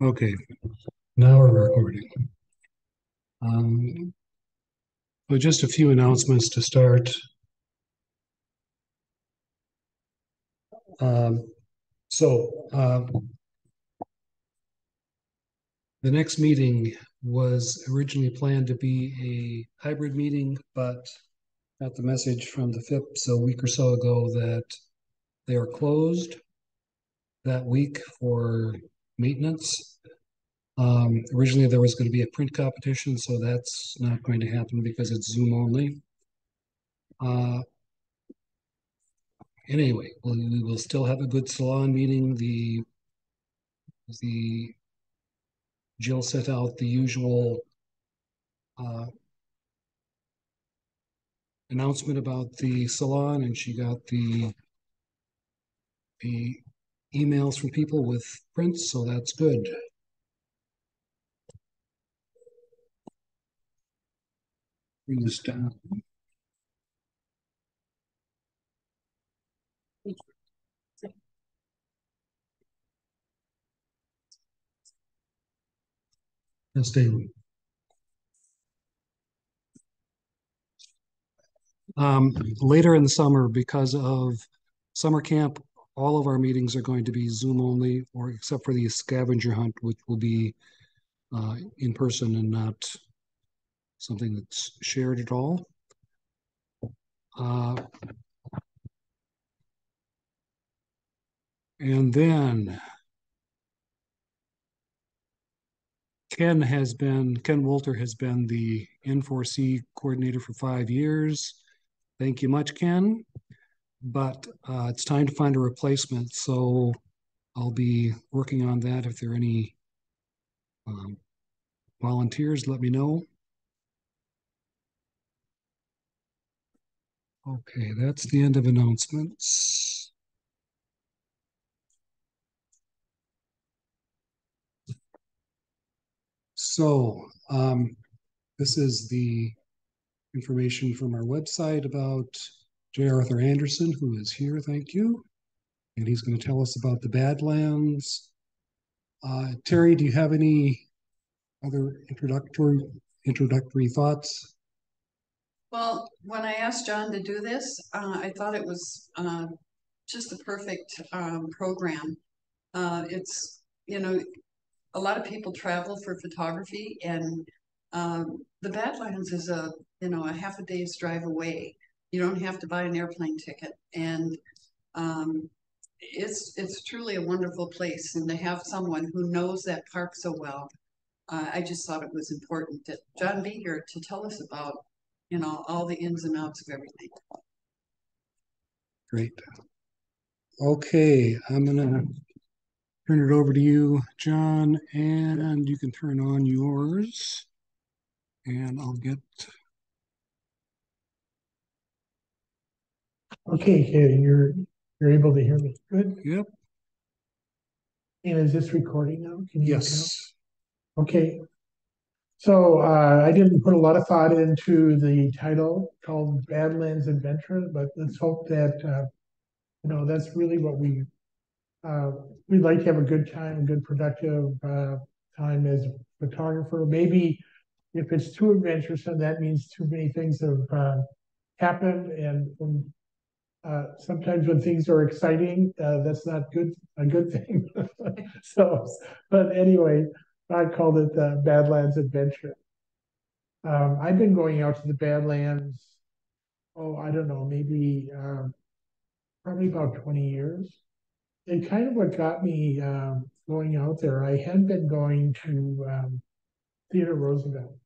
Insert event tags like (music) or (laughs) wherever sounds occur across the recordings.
Okay, now we're recording. Um, so just a few announcements to start. Um, so, uh, the next meeting was originally planned to be a hybrid meeting, but got the message from the FIPS a week or so ago that they are closed that week for maintenance. Um, originally, there was going to be a print competition, so that's not going to happen because it's Zoom only. Uh, anyway, we, we will still have a good salon meeting. The the Jill set out the usual uh, announcement about the salon, and she got the the emails from people with prints, so that's good. Bring this down. Yes, David. Um, later in the summer, because of summer camp, all of our meetings are going to be Zoom only, or except for the scavenger hunt, which will be uh, in person and not something that's shared at all. Uh, and then Ken has been, Ken Wolter has been the N4C coordinator for five years. Thank you much, Ken. But uh, it's time to find a replacement. So I'll be working on that. If there are any um, volunteers, let me know. Okay, that's the end of announcements. So um, this is the information from our website about J. Arthur Anderson, who is here, thank you. And he's going to tell us about the Badlands. Uh, Terry, do you have any other introductory introductory thoughts? Well, when I asked John to do this, uh, I thought it was uh, just the perfect um, program. Uh, it's, you know, a lot of people travel for photography and um, the Badlands is a, you know, a half a day's drive away. You don't have to buy an airplane ticket. And um, it's, it's truly a wonderful place. And to have someone who knows that park so well, uh, I just thought it was important that John be here to tell us about, you know, all the ins and outs of everything. Great. Okay, I'm gonna turn it over to you, John, and you can turn on yours. And I'll get. Okay, you're you're able to hear me. Good. Yep. And is this recording now? Can you yes. Okay. So uh, I didn't put a lot of thought into the title called Badlands Adventure, but let's hope that uh, you know that's really what we uh, we'd like to have a good time, a good productive uh, time as a photographer. Maybe if it's too adventuresome, that means too many things have uh, happened, and when, uh, sometimes when things are exciting, uh, that's not good a good thing. (laughs) so, but anyway, I called it the Badlands Adventure. Um, I've been going out to the Badlands. Oh, I don't know, maybe um, probably about 20 years and kind of what got me um, going out there, I had been going to um, Theodore Roosevelt,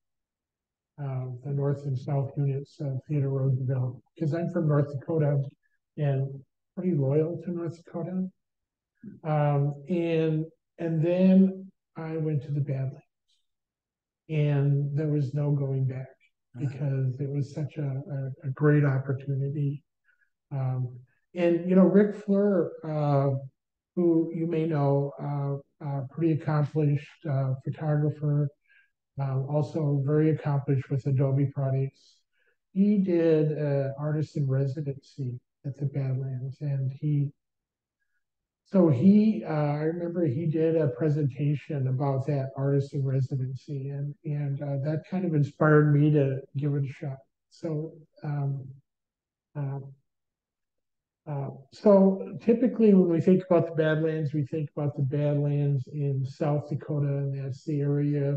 uh, the North and South units of Theodore Roosevelt, because I'm from North Dakota and pretty loyal to North Dakota. Um, and and then I went to the Badlands, and there was no going back because it was such a, a, a great opportunity. Um, and, you know, Rick Fleur, uh, who you may know, uh, uh, pretty accomplished uh, photographer, um, also very accomplished with Adobe products. he did an artist in residency at the Badlands, and he. So he, uh, I remember he did a presentation about that artist in residency, and and uh, that kind of inspired me to give it a shot. So. Um, uh, uh, so typically when we think about the Badlands, we think about the Badlands in South Dakota, and that's the area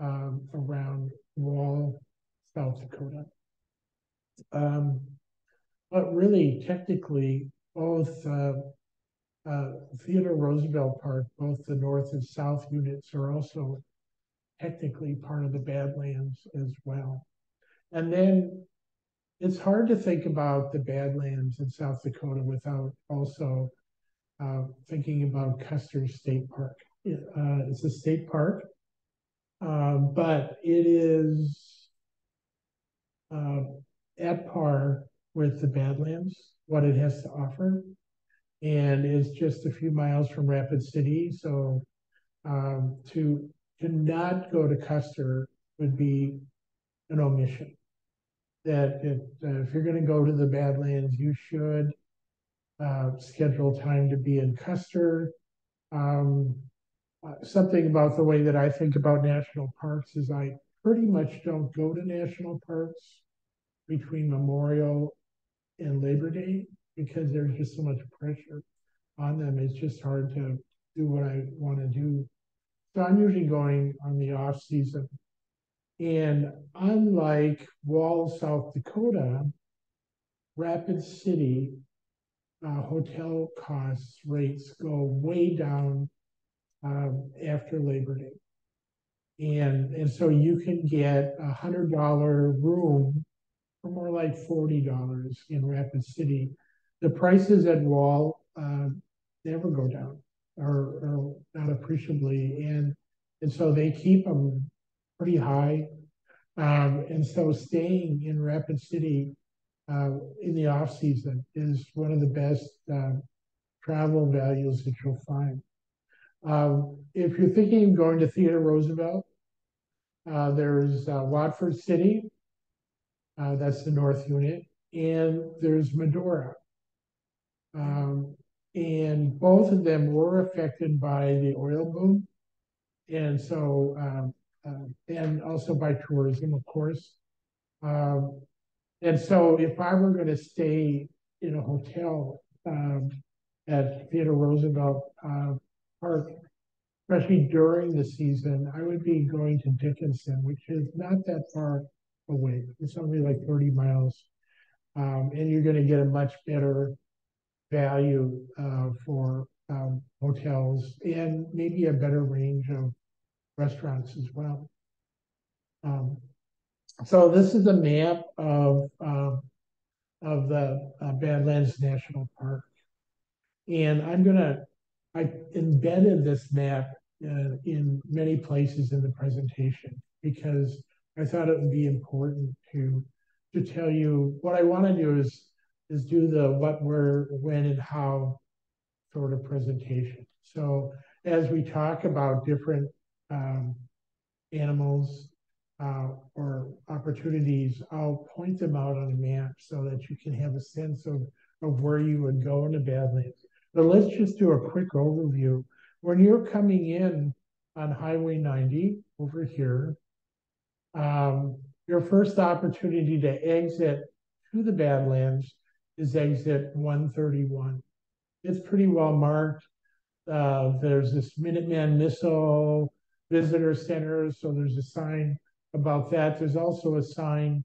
um, around Wall, South Dakota. Um, but really, technically, both uh, uh, Theodore Roosevelt Park, both the north and south units are also technically part of the Badlands as well. And then it's hard to think about the Badlands in South Dakota without also uh, thinking about Custer State Park. Uh, it's a state park, um, but it is uh, at par with the Badlands, what it has to offer, and is just a few miles from Rapid City. So um, to to not go to Custer would be an omission that if, uh, if you're going to go to the Badlands, you should uh, schedule time to be in Custer. Um, uh, something about the way that I think about national parks is I pretty much don't go to national parks between Memorial and Labor Day because there's just so much pressure on them. It's just hard to do what I want to do. So I'm usually going on the off season and unlike Wall, South Dakota, Rapid City uh, hotel costs rates go way down um, after Labor Day. And, and so you can get a hundred dollar room for more like forty dollars in Rapid City. The prices at Wall uh, never go down or, or not appreciably, and and so they keep them pretty high. Um, and so staying in Rapid City uh, in the off season is one of the best uh, travel values that you'll find. Um, if you're thinking of going to Theodore Roosevelt, uh, there's uh, Watford City, uh, that's the north unit, and there's Medora. Um, and both of them were affected by the oil boom. And so um, uh, and also by tourism, of course. Um, and so if I were going to stay in a hotel um, at Theodore Roosevelt uh, Park, especially during the season, I would be going to Dickinson, which is not that far away. It's only like 30 miles. Um, and you're going to get a much better value uh, for um, hotels and maybe a better range of restaurants as well. Um, so this is a map of um, of the uh, Badlands National Park, and I'm gonna I embedded this map uh, in many places in the presentation because I thought it would be important to to tell you what I want to do is is do the what, where, when, and how sort of presentation. So as we talk about different um, animals uh, or opportunities, I'll point them out on a map so that you can have a sense of, of where you would go in the Badlands. But let's just do a quick overview. When you're coming in on Highway 90 over here, um, your first opportunity to exit to the Badlands is exit 131. It's pretty well marked. Uh, there's this Minuteman missile visitor Center, So there's a sign about that. There's also a sign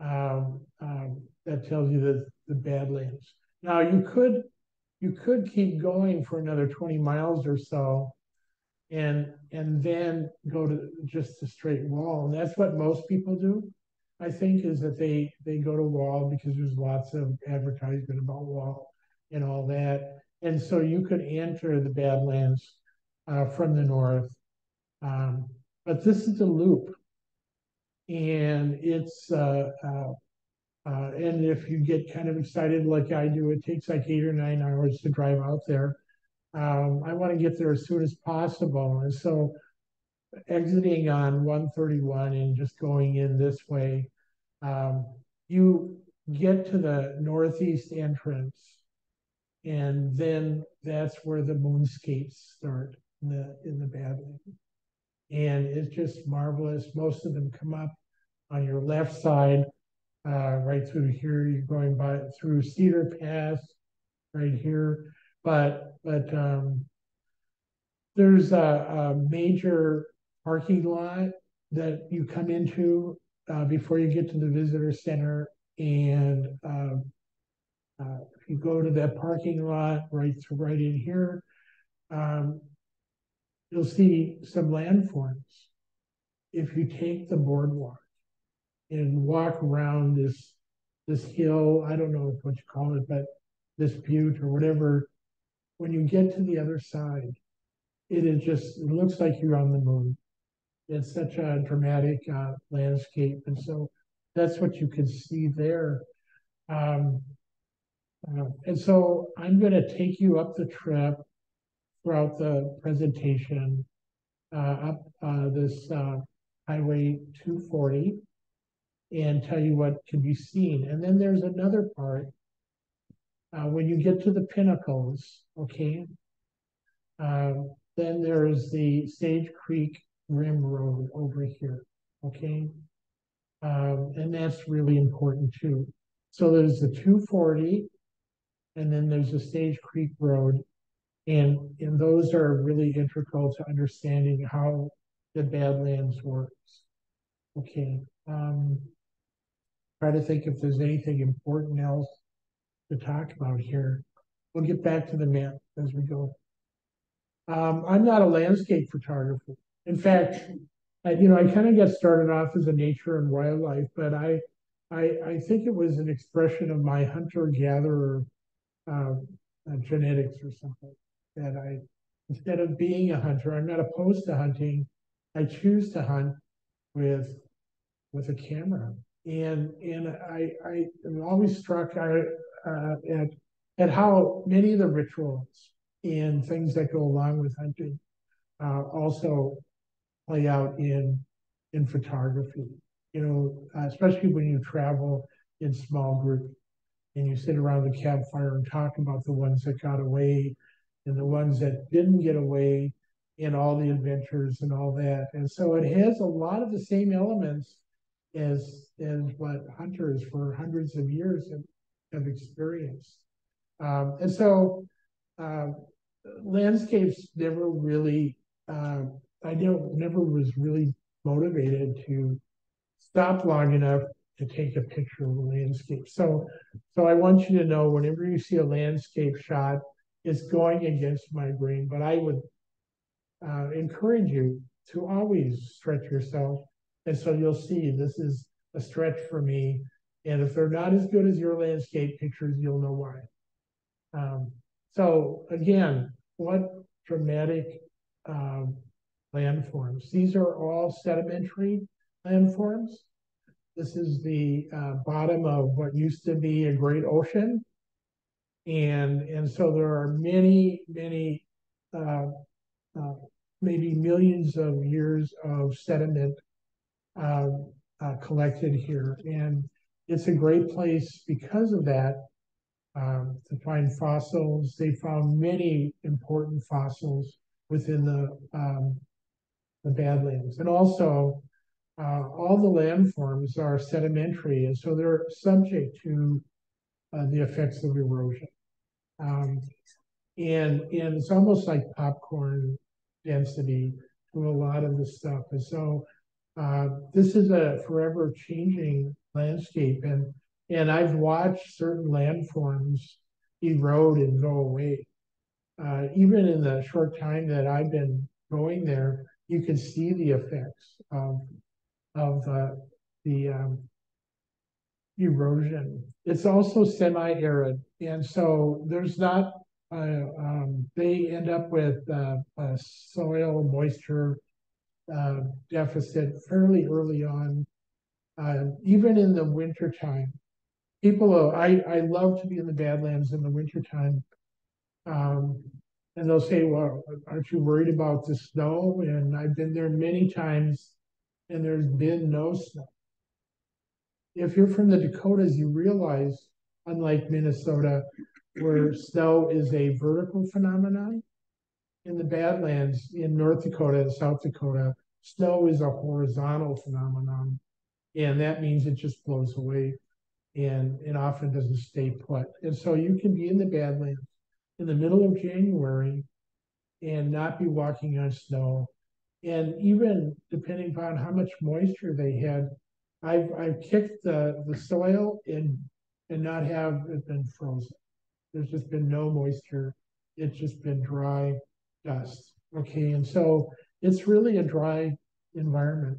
um, um, that tells you that the Badlands. Now you could you could keep going for another 20 miles or so and and then go to just the straight wall. And that's what most people do. I think is that they they go to wall because there's lots of advertisement about wall and all that. And so you could enter the Badlands uh, from the north um, but this is a loop. And it's, uh, uh, uh, and if you get kind of excited like I do, it takes like eight or nine hours to drive out there. Um, I want to get there as soon as possible. And so exiting on 131 and just going in this way, um, you get to the northeast entrance, and then that's where the moonscapes start in the in the Badlands. And it's just marvelous. Most of them come up on your left side, uh, right through here. You're going by through Cedar Pass, right here. But but um, there's a, a major parking lot that you come into uh, before you get to the visitor center. And uh, uh, if you go to that parking lot right to right in here, um, you'll see some landforms. If you take the boardwalk and walk around this this hill, I don't know what you call it, but this butte or whatever, when you get to the other side, it is just it looks like you're on the moon. It's such a dramatic uh, landscape, and so that's what you can see there. Um, uh, and so I'm going to take you up the trip throughout the presentation uh, up uh, this uh, Highway 240 and tell you what can be seen. And then there's another part uh, when you get to the pinnacles, okay, um, then there's the Sage Creek Rim Road over here, okay? Um, and that's really important too. So there's the 240, and then there's the Sage Creek Road, and, and those are really integral to understanding how the Badlands works. Okay, um, try to think if there's anything important else to talk about here. We'll get back to the map as we go. Um, I'm not a landscape photographer. In fact, I, you know, I kind of got started off as a nature and wildlife, but I, I, I think it was an expression of my hunter-gatherer uh, uh, genetics or something that I, instead of being a hunter, I'm not opposed to hunting. I choose to hunt with, with a camera, and and I I am always struck I, uh, at at how many of the rituals and things that go along with hunting uh, also play out in in photography. You know, especially when you travel in small groups and you sit around the campfire and talk about the ones that got away and the ones that didn't get away and all the adventures and all that. And so it has a lot of the same elements as as what hunters for hundreds of years have, have experienced. Um, and so uh, landscapes never really, uh, I never, never was really motivated to stop long enough to take a picture of a landscape. So, so I want you to know whenever you see a landscape shot, it's going against my grain, but I would uh, encourage you to always stretch yourself. And so you'll see this is a stretch for me. And if they're not as good as your landscape pictures, you'll know why. Um, so again, what dramatic um, landforms. These are all sedimentary landforms. This is the uh, bottom of what used to be a great ocean. And, and so there are many, many, uh, uh, maybe millions of years of sediment um, uh, collected here. And it's a great place because of that um, to find fossils. They found many important fossils within the um, the Badlands, and also uh, all the landforms are sedimentary, and so they're subject to uh, the effects of erosion. Um, and and it's almost like popcorn density to a lot of the stuff, and so uh, this is a forever changing landscape, and and I've watched certain landforms erode and go away. Uh, even in the short time that I've been going there, you can see the effects of of the the um, erosion. It's also semi-arid, and so there's not. Uh, um, they end up with uh, soil moisture uh, deficit fairly early on, uh, even in the wintertime people, I, I love to be in the Badlands in the wintertime. Um, and they'll say, well, aren't you worried about the snow? And I've been there many times and there's been no snow. if you're from the Dakotas, you realize, unlike Minnesota, where snow is a vertical phenomenon, in the Badlands in North Dakota and South Dakota, snow is a horizontal phenomenon. And that means it just blows away and it often doesn't stay put. And so you can be in the Badlands in the middle of January and not be walking on snow. And even depending upon how much moisture they had, I've I've kicked the, the soil and and not have it been frozen. There's just been no moisture. It's just been dry dust. Okay, and so it's really a dry environment.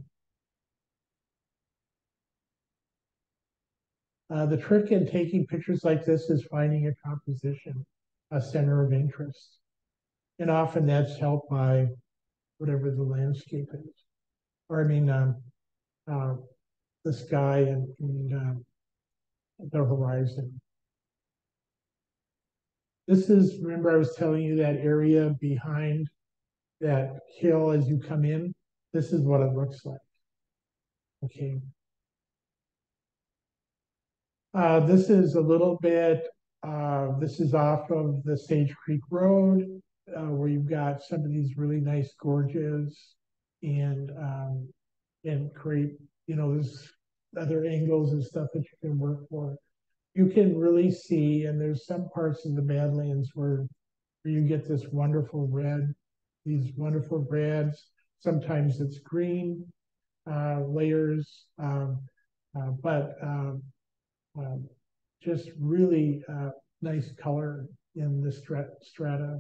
Uh, the trick in taking pictures like this is finding a composition, a center of interest. And often that's helped by whatever the landscape is. Or, I mean, um, uh, the sky and, and um, the horizon. This is, remember I was telling you that area behind that hill as you come in? This is what it looks like. Okay. Uh, this is a little bit, uh, this is off of the Sage Creek Road, uh, where you've got some of these really nice gorges and, um, and create, you know, there's other angles and stuff that you can work for. You can really see, and there's some parts of the Badlands where, where you get this wonderful red, these wonderful reds. Sometimes it's green uh, layers, um, uh, but um, um, just really uh, nice color in the strata.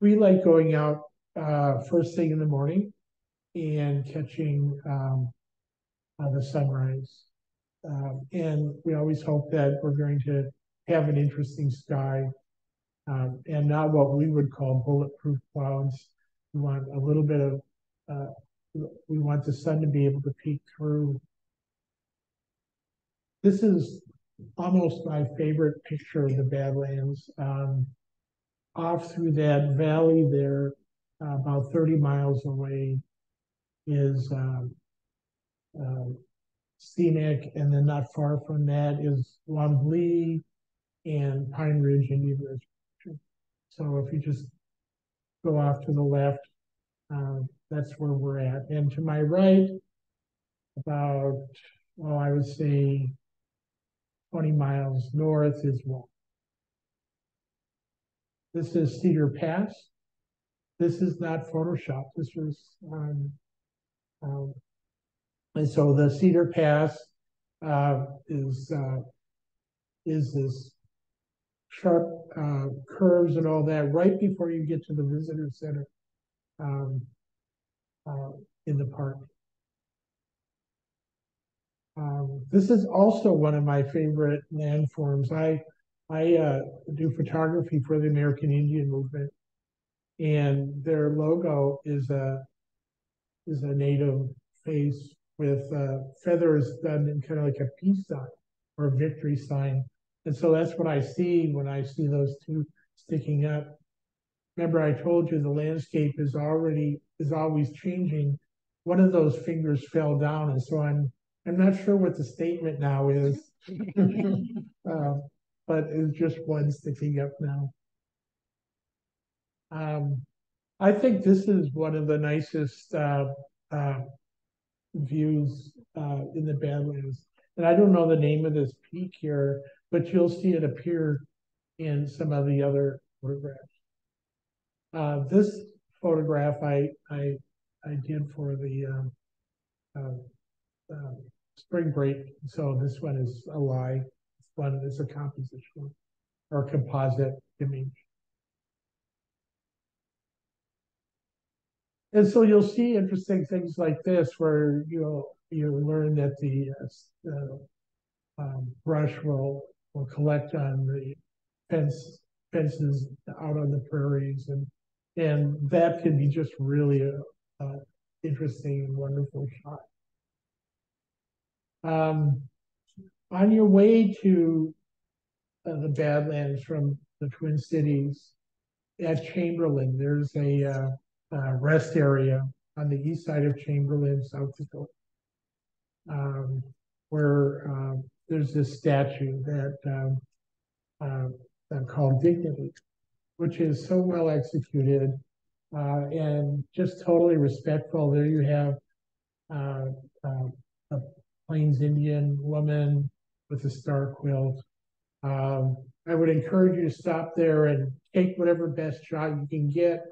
We like going out uh, first thing in the morning and catching um, uh, the sunrise. Um, and we always hope that we're going to have an interesting sky um, and not what we would call bulletproof clouds. We want a little bit of uh, we want the sun to be able to peek through. This is almost my favorite picture of the Badlands. Um, off through that valley there, uh, about 30 miles away, is um, uh, scenic, and then not far from that is L'Ambly and Pine Ridge Indian Reservation. So if you just go off to the left, uh, that's where we're at. And to my right, about, well, I would say 20 miles north is one. This is Cedar Pass. This is not Photoshop. This was, um, um, and so the Cedar Pass uh, is uh, is this sharp uh, curves and all that right before you get to the visitor center. Um, uh, in the park. Um, this is also one of my favorite landforms. I I uh, do photography for the American Indian Movement, and their logo is a is a native face with uh, feathers done in kind of like a peace sign or a victory sign. And so that's what I see when I see those two sticking up. Remember, I told you the landscape is already is always changing. One of those fingers fell down, and so I'm I'm not sure what the statement now is, (laughs) uh, but it's just one sticking up now. Um, I think this is one of the nicest uh, uh, views uh, in the Badlands. And I don't know the name of this peak here, but you'll see it appear in some of the other photographs. Uh, this photograph I I I did for the um, uh, uh, spring break. So this one is a lie. This one is a composition or composite image. And so you'll see interesting things like this where you'll you learn that the uh, um, brush will will collect on the fence fences out on the prairies and and that can be just really a, a interesting and wonderful shot. Um, on your way to uh, the Badlands from the Twin Cities at Chamberlain, there's a uh, uh, rest area on the east side of Chamberlain, South Dakota. Um, where, um, there's this statue that, um, uh, called Dignity, which is so well executed, uh, and just totally respectful. There you have, uh, uh, a Plains Indian woman with a star quilt. Um, I would encourage you to stop there and take whatever best shot you can get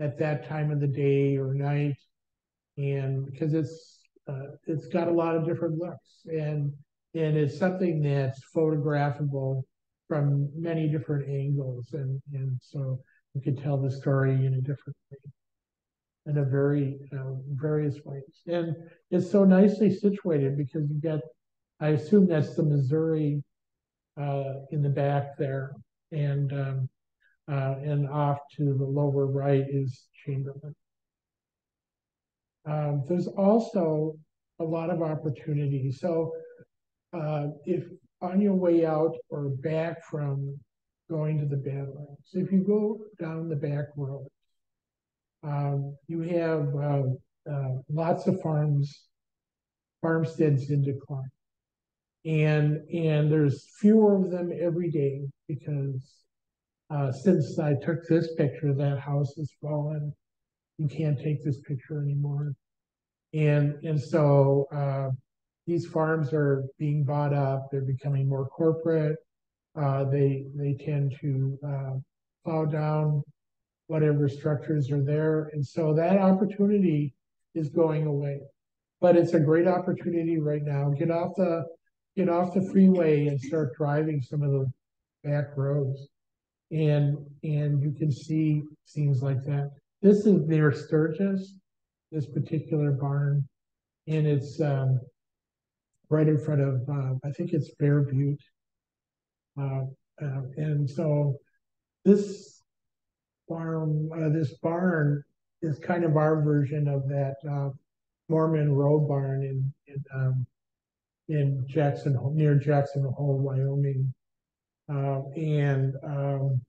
at that time of the day or night. And because it's uh, it's got a lot of different looks. And and it's something that's photographable from many different angles. And and so you can tell the story in a different way. In a very uh, various ways. And it's so nicely situated because you get i assume that's the missouri uh, in the back there. And um, uh, and off to the lower right is chamberlain um, there's also a lot of opportunity. So uh, if on your way out or back from going to the Badlands, if you go down the back road, um, you have uh, uh, lots of farms, farmsteads in decline. And, and there's fewer of them every day because uh, since I took this picture, that house has fallen. You can't take this picture anymore. And, and so uh, these farms are being bought up, they're becoming more corporate. Uh, they, they tend to uh, plow down whatever structures are there. And so that opportunity is going away. But it's a great opportunity right now. Get off the get off the freeway and start driving some of the back roads. And and you can see scenes like that. This is near Sturgis, this particular barn, and it's um, right in front of uh, I think it's Bear Butte, uh, uh, and so this farm, uh, this barn is kind of our version of that uh, Mormon Row barn in in um, in Jackson near Jackson Hole, Wyoming, uh, and um,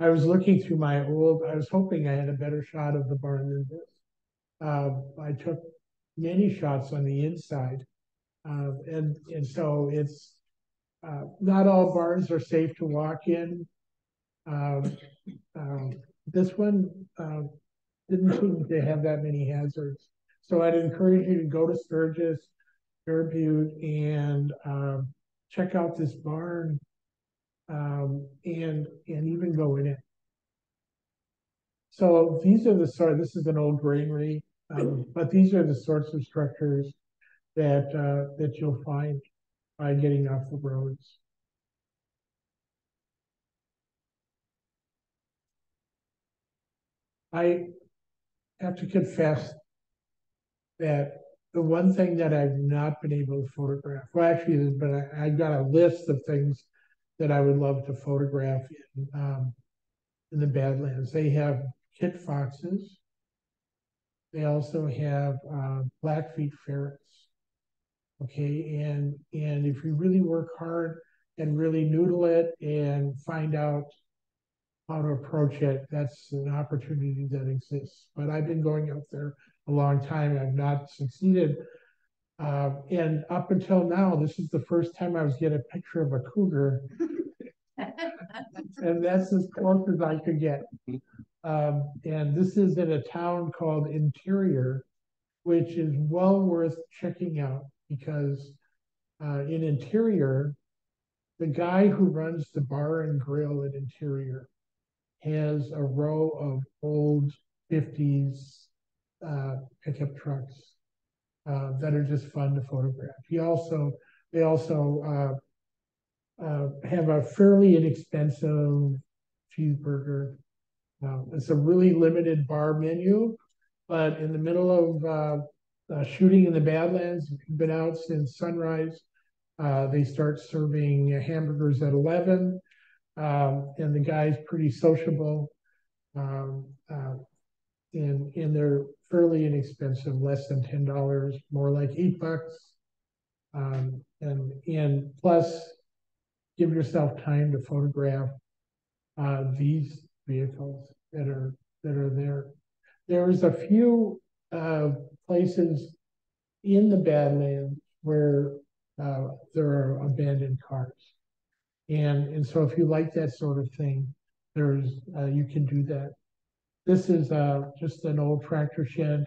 I was looking through my old. I was hoping I had a better shot of the barn than this uh, I took many shots on the inside. Uh, and, and so it's uh, not all barns are safe to walk in. Um, um, this one uh, didn't seem to have that many hazards. So I'd encourage you to go to Sturgis, Bear Butte, and um, check out this barn um, and and even going in. So these are the sort. This is an old granary. Um, but these are the sorts of structures that uh, that you'll find by getting off the roads. I have to confess that the one thing that I've not been able to photograph, well, actually, there's been a, I got a list of things that I would love to photograph in um, in the Badlands. They have kit foxes, they also have uh, Blackfeet ferrets. Okay, and and if you really work hard and really noodle it and find out how to approach it, that's an opportunity that exists. But I've been going out there a long time. I've not succeeded. Uh, and up until now, this is the first time I was getting a picture of a cougar. (laughs) and that's as close as I could get. Um, and this is in a town called Interior, which is well worth checking out because uh, in Interior, the guy who runs the bar and grill at Interior has a row of old 50s uh, pickup trucks uh, that are just fun to photograph. He also, they also uh, uh, have a fairly inexpensive cheeseburger it's a really limited bar menu, but in the middle of uh, uh, shooting in the Badlands, been out since sunrise. Uh, they start serving hamburgers at 11, um, and the guy's pretty sociable. Um, uh, and, and they're fairly inexpensive, less than $10, more like eight bucks. Um, and, and plus, give yourself time to photograph uh, these vehicles that are that are there. there's a few uh, places in the Badlands where uh, there are abandoned cars. And, and so if you like that sort of thing, there's, uh, you can do that. This is uh, just an old tractor shed.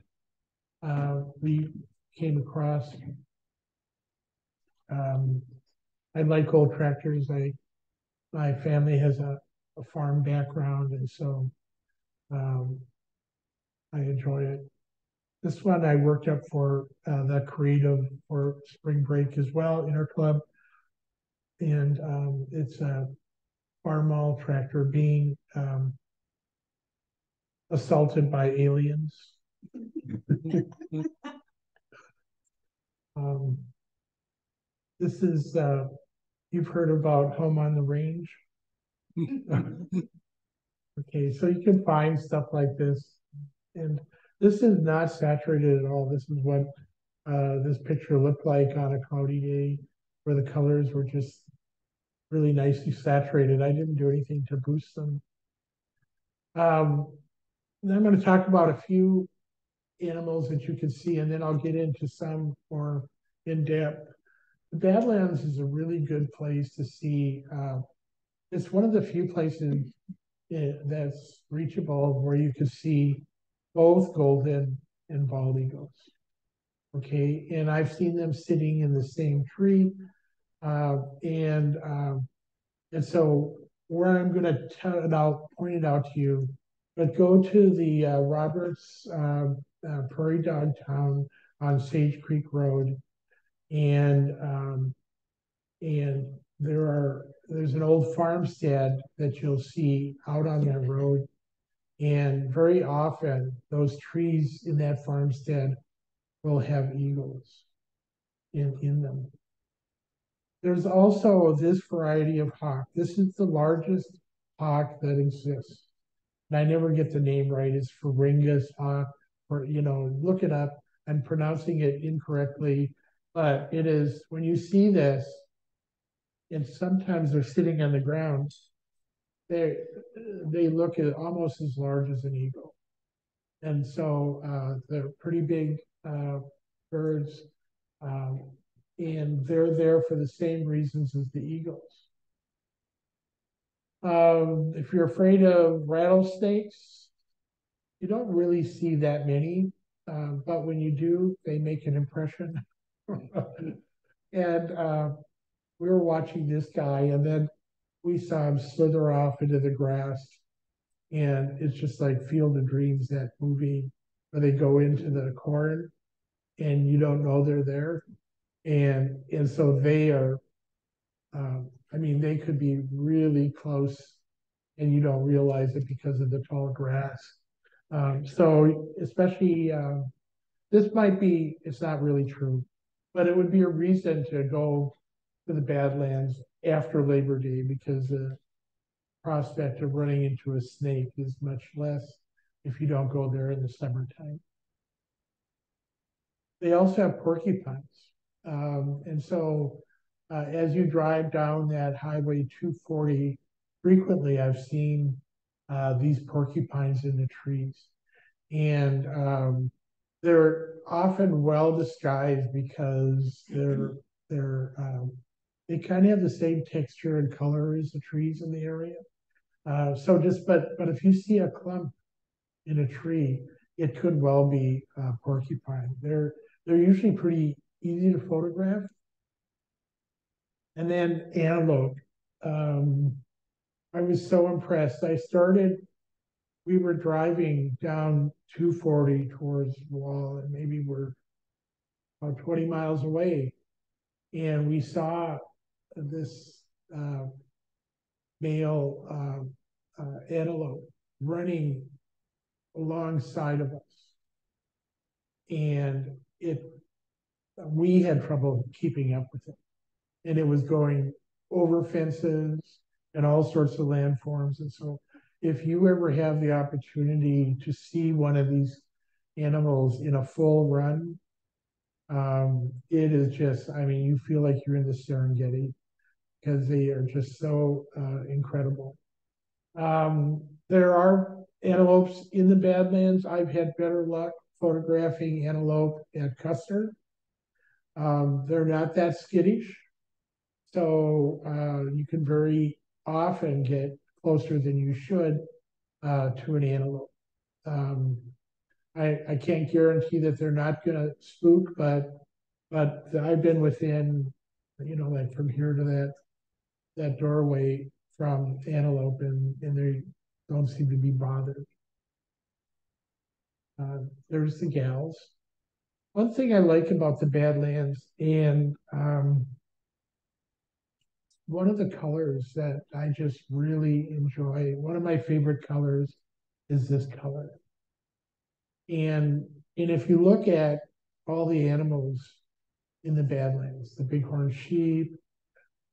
Uh, we came across. Um, I like old tractors. I, my family has a, a farm background, and so um, I enjoy it. This one I worked up for uh, the creative for spring break as well, in our Interclub. And um, it's a farm Farmall tractor being um, assaulted by aliens. (laughs) um, this is, uh, you've heard about Home on the Range. (laughs) okay, so you can find stuff like this. And this is not saturated at all. This is what uh, this picture looked like on a cloudy day where the colors were just really nicely saturated. I didn't do anything to boost them. Um, I'm going to talk about a few animals that you can see, and then I'll get into some more in depth. The Badlands is a really good place to see. Uh, it's one of the few places that's reachable where you can see both golden and bald eagles. Okay, and I've seen them sitting in the same tree. Uh, and um, and so where I'm going to tell it out, point it out to you, but go to the uh, Roberts uh, uh, Prairie Dog Town on Sage Creek Road, and um, and there are there's an old farmstead that you'll see out on that road and very often, those trees in that farmstead will have eagles in, in them. There's also this variety of hawk. This is the largest hawk that exists. And I never get the name right. It's Feringus hawk, or, you know, look it up. I'm pronouncing it incorrectly, but it is, when you see this, and sometimes they're sitting on the ground, they they look at almost as large as an eagle, and so uh, they're pretty big uh, birds, um, and they're there for the same reasons as the eagles. Um, if you're afraid of rattlesnakes, you don't really see that many, uh, but when you do, they make an impression. (laughs) and uh, we were watching this guy, and then we saw him slither off into the grass. And it's just like Field of Dreams, that movie where they go into the corn and you don't know they're there. And and so they are um, I mean, they could be really close and you don't realize it because of the tall grass. Um, so especially uh, this might be it's not really true, but it would be a reason to go to the Badlands after Labor Day because the prospect of running into a snake is much less if you don't go there in the summertime. They also have porcupines. Um, and so uh, as you drive down that Highway 240, frequently I've seen uh, these porcupines in the trees. And um, they're often well disguised because they're they're um, they kind of have the same texture and color as the trees in the area. Uh, so just, but but if you see a clump in a tree, it could well be uh, porcupine. They're they're usually pretty easy to photograph. And then antelope. Um, I was so impressed. I started. We were driving down 240 towards the wall, and maybe we're about 20 miles away, and we saw this uh, male uh, uh, antelope running alongside of us. And it, we had trouble keeping up with it. And it was going over fences and all sorts of landforms. And so if you ever have the opportunity to see one of these animals in a full run, um, it is just, I mean, you feel like you're in the Serengeti because they are just so uh, incredible. Um, there are antelopes in the Badlands, I've had better luck photographing antelope at Custer. Um, they're not that skittish. So uh, you can very often get closer than you should uh, to an antelope. Um, I, I can't guarantee that they're not going to spook, but but I've been within, you know, like from here to that that doorway from antelope, and and they don't seem to be bothered. Uh, there's the gals. One thing I like about the Badlands, and um, one of the colors that I just really enjoy, one of my favorite colors is this color. And and if you look at all the animals in the Badlands, the bighorn sheep,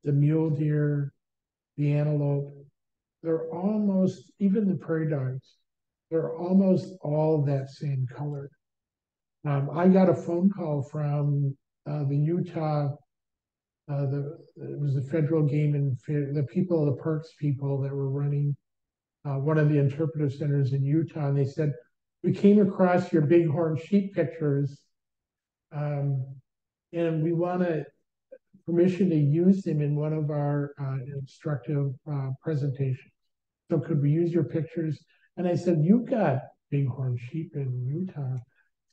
the mule deer, the antelope, they're almost, even the prairie dogs, they're almost all that same color. Um, I got a phone call from uh, the Utah, uh, the it was the federal game and the people, the parks people that were running uh, one of the interpretive centers in Utah, and they said, "We came across your bighorn sheep pictures, um, and we want permission to use them in one of our uh, instructive uh, presentations. So could we use your pictures?" And I said, "You've got bighorn sheep in Utah."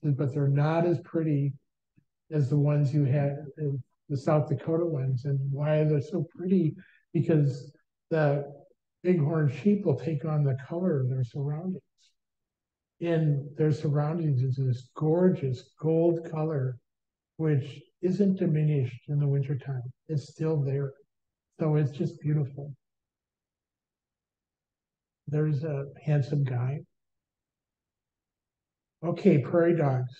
but they're not as pretty as the ones you had the South Dakota ones. And why they're so pretty? Because the bighorn sheep will take on the color of their surroundings. And their surroundings is this gorgeous gold color, which isn't diminished in the wintertime. It's still there. So it's just beautiful. There's a handsome guy. Okay, prairie dogs.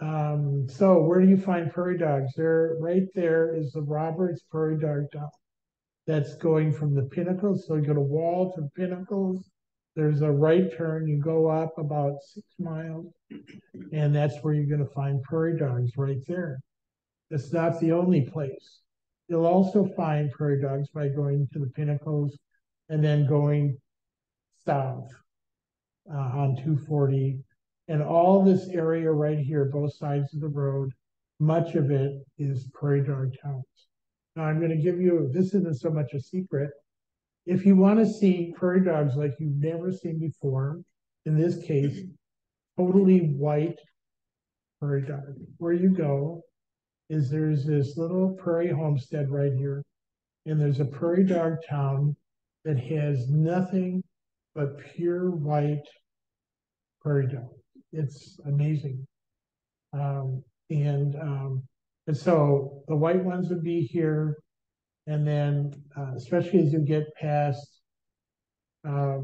Um, so where do you find prairie dogs? There, right there is the Roberts Prairie Dog Dump. That's going from the pinnacles. So you go to Wall to Pinnacles. There's a right turn. You go up about six miles, and that's where you're going to find prairie dogs right there. It's not the only place. You'll also find prairie dogs by going to the pinnacles and then going south uh, on 240 and all this area right here, both sides of the road, much of it is prairie dog towns. Now I'm going to give you, this isn't so much a secret. If you want to see prairie dogs like you've never seen before, in this case, totally white prairie dog, where you go is there's this little prairie homestead right here, and there's a prairie dog town that has nothing but pure white prairie dog it's amazing. Um, and um, and so the white ones would be here, and then uh, especially as you get past, uh,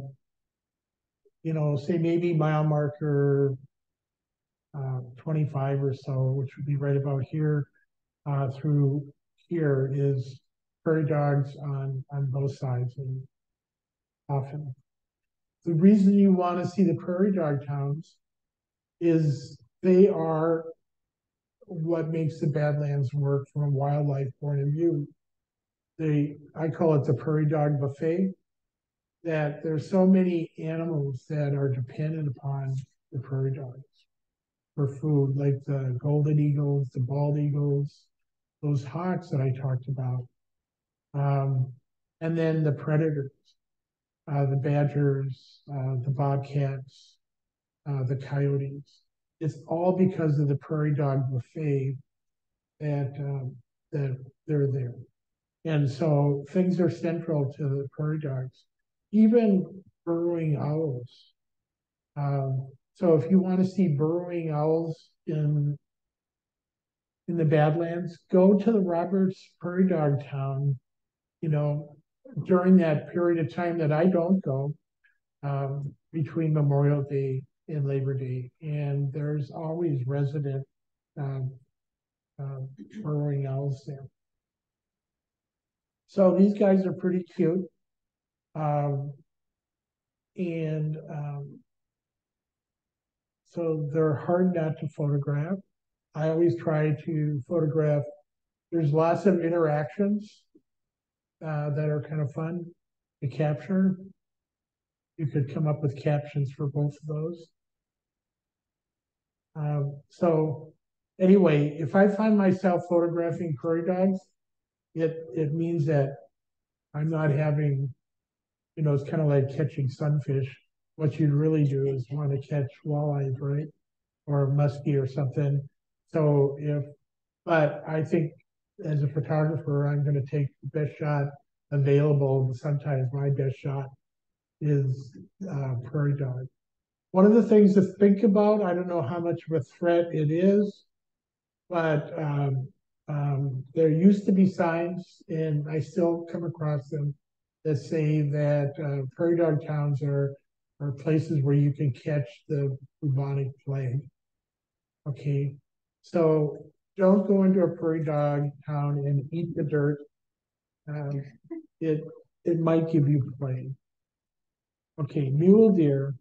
you know, say maybe mile marker uh, 25 or so, which would be right about here, uh, through here is prairie dogs on on both sides and often. The reason you want to see the prairie dog towns is they are what makes the Badlands work from a wildlife point of view. They, I call it the prairie dog buffet, that there's so many animals that are dependent upon the prairie dogs for food, like the golden eagles, the bald eagles, those hawks that I talked about. Um, and then the predators, uh, the badgers, uh, the bobcats, uh, the coyotes. It's all because of the prairie dog buffet that um, that they're there, and so things are central to the prairie dogs, even burrowing owls. Um, so if you want to see burrowing owls in in the Badlands, go to the Roberts Prairie Dog Town. You know, during that period of time that I don't go, um, between Memorial Day in Labor Day, and there's always resident um, um, burrowing owls there. So these guys are pretty cute. Um, and um, so they're hard not to photograph. I always try to photograph. There's lots of interactions uh, that are kind of fun to capture. you could come up with captions for both of those. Um, so anyway, if I find myself photographing prairie dogs, it, it means that I'm not having, you know, it's kind of like catching sunfish. What you'd really do is want to catch walleyes, right? Or muskie or something. So if, but I think as a photographer, I'm going to take the best shot available. Sometimes my best shot is uh, prairie dog. One of the things to think about, I don't know how much of a threat it is, but um, um, there used to be signs, and I still come across them, that say that uh, prairie dog towns are, are places where you can catch the bubonic plague. Okay, so don't go into a prairie dog town and eat the dirt. Um, it it might give you plague. Okay, mule deer.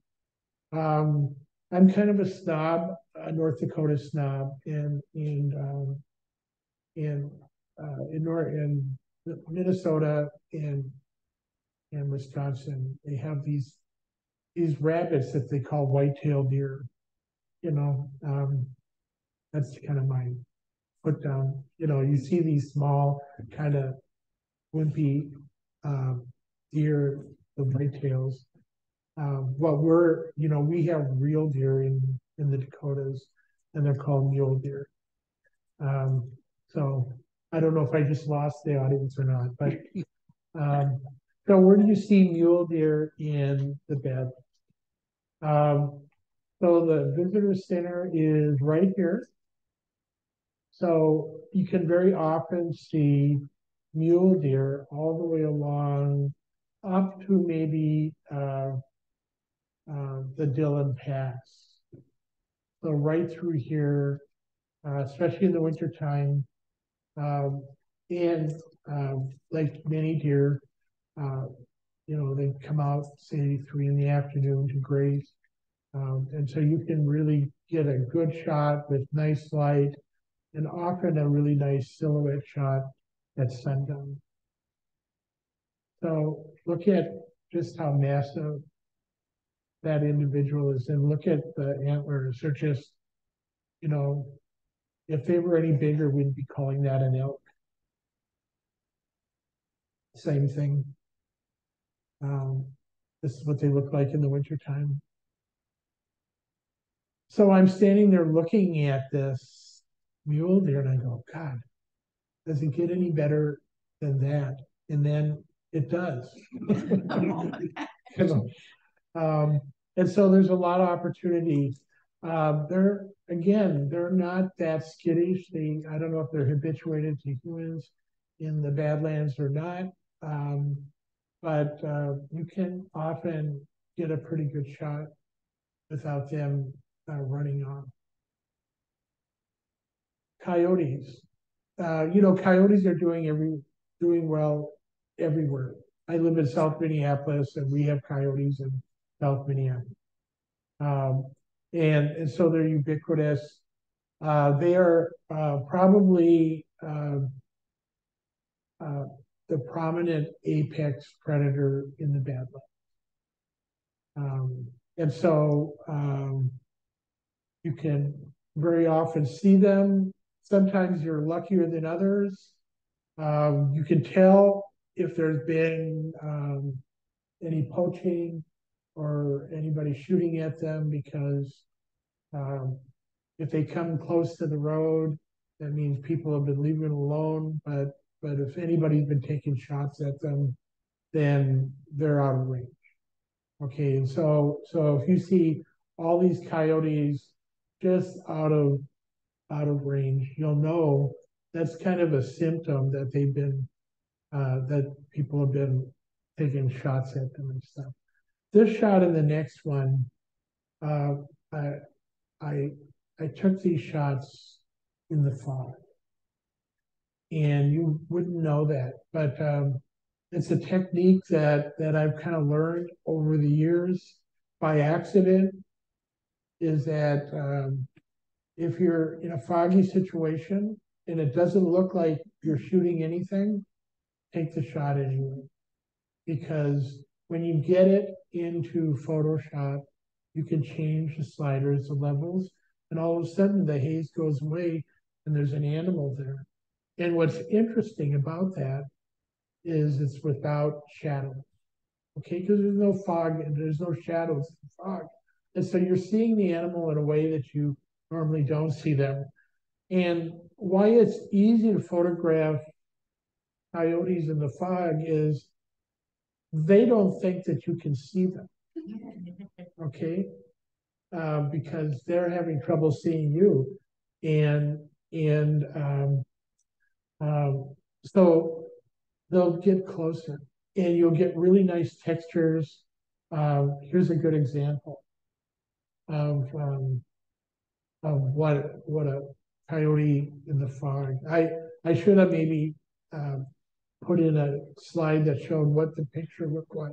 Um, I'm kind of a snob, a North Dakota snob, and and um, in uh, in North in Minnesota and and Wisconsin, they have these these rabbits that they call white-tailed deer. You know, um, that's kind of my put down. You know, you see these small kind of wimpy um, deer, the whitetails. Um, what we're, you know, we have real deer in in the Dakotas, and they're called mule deer. Um, so I don't know if I just lost the audience or not, but (laughs) um, so where do you see mule deer in the bed? Um, so the visitor center is right here. So you can very often see mule deer all the way along up to maybe uh, uh, the Dillon Pass. So right through here, uh, especially in the wintertime, um, and um, like many deer, uh, you know, they come out say three in the afternoon to graze. Um, and so you can really get a good shot with nice light and often a really nice silhouette shot at sundown. So look at just how massive that individual is and look at the antlers. They're just, you know, if they were any bigger, we'd be calling that an elk. Same thing. Um, this is what they look like in the wintertime. So I'm standing there looking at this mule deer and I go, God, does it get any better than that? And then it does. (laughs) (laughs) um, and so there's a lot of opportunity. Uh, they're again, they're not that skittish. They I don't know if they're habituated to humans in the Badlands or not. Um, but uh, you can often get a pretty good shot without them uh, running off. Coyotes, uh, you know, coyotes are doing every doing well everywhere. I live in South Minneapolis, and we have coyotes in South um, and and so they're ubiquitous. Uh, they are uh, probably uh, uh, the prominent apex predator in the Badlands. Um, and so um, you can very often see them. Sometimes you're luckier than others. Um, you can tell if there's been um, any poaching or anybody shooting at them because um, if they come close to the road, that means people have been leaving alone. But but if anybody's been taking shots at them, then they're out of range. Okay, and so so if you see all these coyotes just out of out of range, you'll know that's kind of a symptom that they've been uh, that people have been taking shots at them and stuff. This shot and the next one, uh, I, I I took these shots in the fall and you wouldn't know that. But um, it's a technique that that I've kind of learned over the years by accident. Is that um, if you're in a foggy situation and it doesn't look like you're shooting anything, take the shot anyway, because when you get it into Photoshop, you can change the sliders, the levels, and all of a sudden the haze goes away and there's an animal there. And what's interesting about that is it's without shadow. Okay, because there's no fog and there's no shadows in the fog. And so you're seeing the animal in a way that you normally don't see them. And why it's easy to photograph coyotes in the fog is they don't think that you can see them. (laughs) Okay? Uh, because they're having trouble seeing you. And and um, um, so they'll get closer and you'll get really nice textures. Um, here's a good example of um, of what what a coyote in the fog. I I should have maybe um, put in a slide that showed what the picture looked like,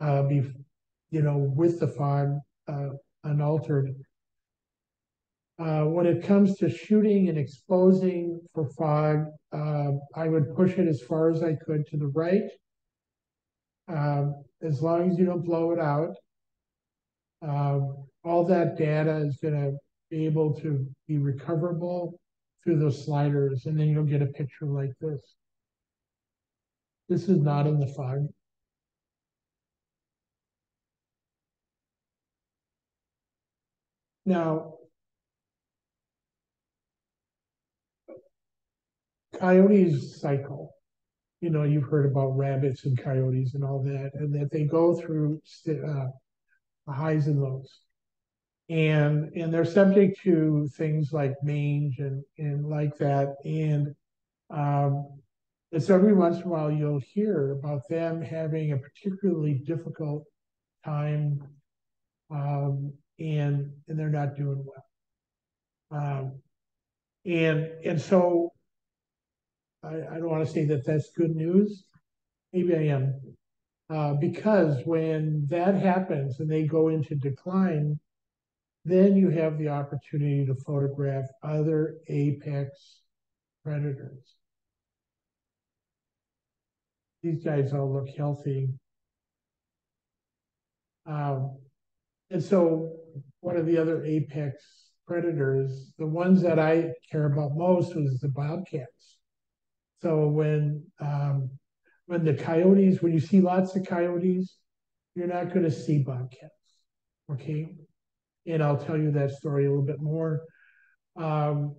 uh, be, you know, with the fog uh, unaltered. Uh, when it comes to shooting and exposing for fog, uh, I would push it as far as I could to the right, um, as long as you don't blow it out. Um, all that data is going to be able to be recoverable through those sliders, and then you'll get a picture like this. This is not in the fog. Now, coyotes cycle. You know, you've heard about rabbits and coyotes and all that, and that they go through uh, highs and lows. And and they're subject to things like mange and and like that. And um, it's every once in a while you'll hear about them having a particularly difficult time, um, and and they're not doing well. Um, and and so I, I don't want to say that that's good news. Maybe I am. Uh, because when that happens and they go into decline, then you have the opportunity to photograph other apex predators. These guys all look healthy. Um, and so one of the other apex predators, the ones that I care about most was the bobcats. So when um, when the coyotes, when you see lots of coyotes, you're not going to see bobcats. Okay, and I'll tell you that story a little bit more. Um,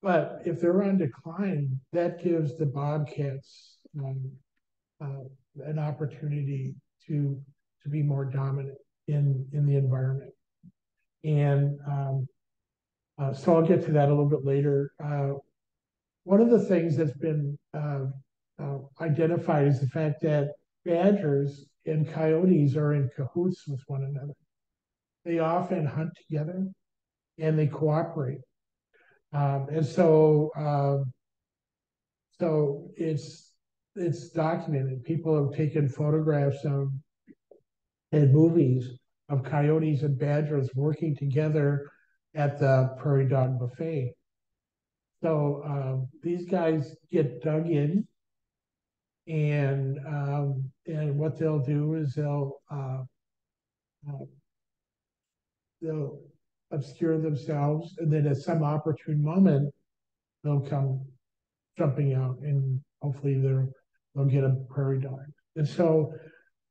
but if they're on decline, that gives the bobcats um, uh, an opportunity to to be more dominant in in the environment. And um, uh, so I'll get to that a little bit later. Uh, one of the things that's been uh, uh, identified is the fact that badgers and coyotes are in cahoots with one another. They often hunt together and they cooperate. Um, and so, um, so it's it's documented. People have taken photographs of and movies of coyotes and badgers working together at the prairie dog buffet. So um, these guys get dug in, and um, and what they'll do is they'll uh, uh, they'll obscure themselves, and then at some opportune moment, they'll come jumping out, and hopefully they'll they'll get a prairie dog. And so,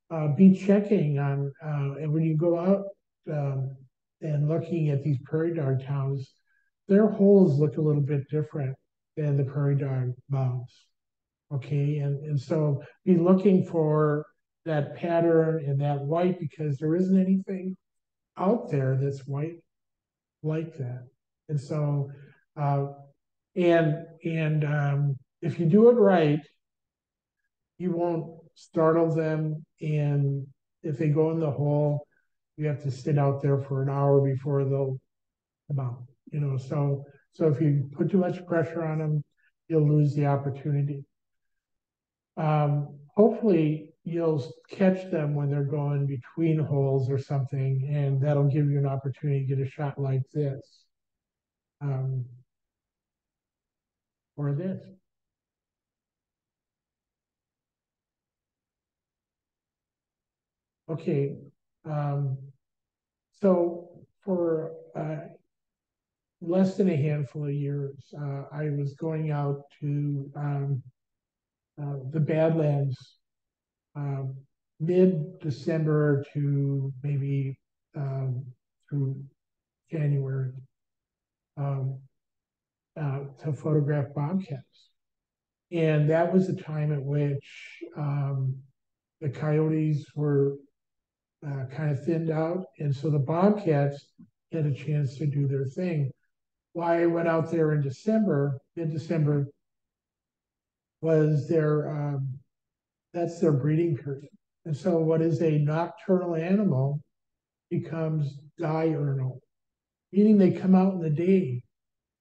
uh, be checking on, uh, and when you go out um, and looking at these prairie dog towns their holes look a little bit different than the prairie dog mounds. Okay, and, and so be looking for that pattern and that white because there isn't anything out there that's white like that. And so, uh, and and um, if you do it right, you won't startle them. And if they go in the hole, you have to sit out there for an hour before they'll come out you know, so so if you put too much pressure on them, you'll lose the opportunity. Um, hopefully, you'll catch them when they're going between holes or something, and that'll give you an opportunity to get a shot like this. Um, or this. Okay, um, so for, uh, less than a handful of years, uh, I was going out to, um, uh, the Badlands, um, mid-December to maybe, um, through January, um, uh, to photograph bobcats. And that was the time at which, um, the coyotes were uh, kind of thinned out, and so the Bobcats had a chance to do their thing. Why I went out there in December, mid-December, was their um, that's their breeding period, and so what is a nocturnal animal becomes diurnal, meaning they come out in the day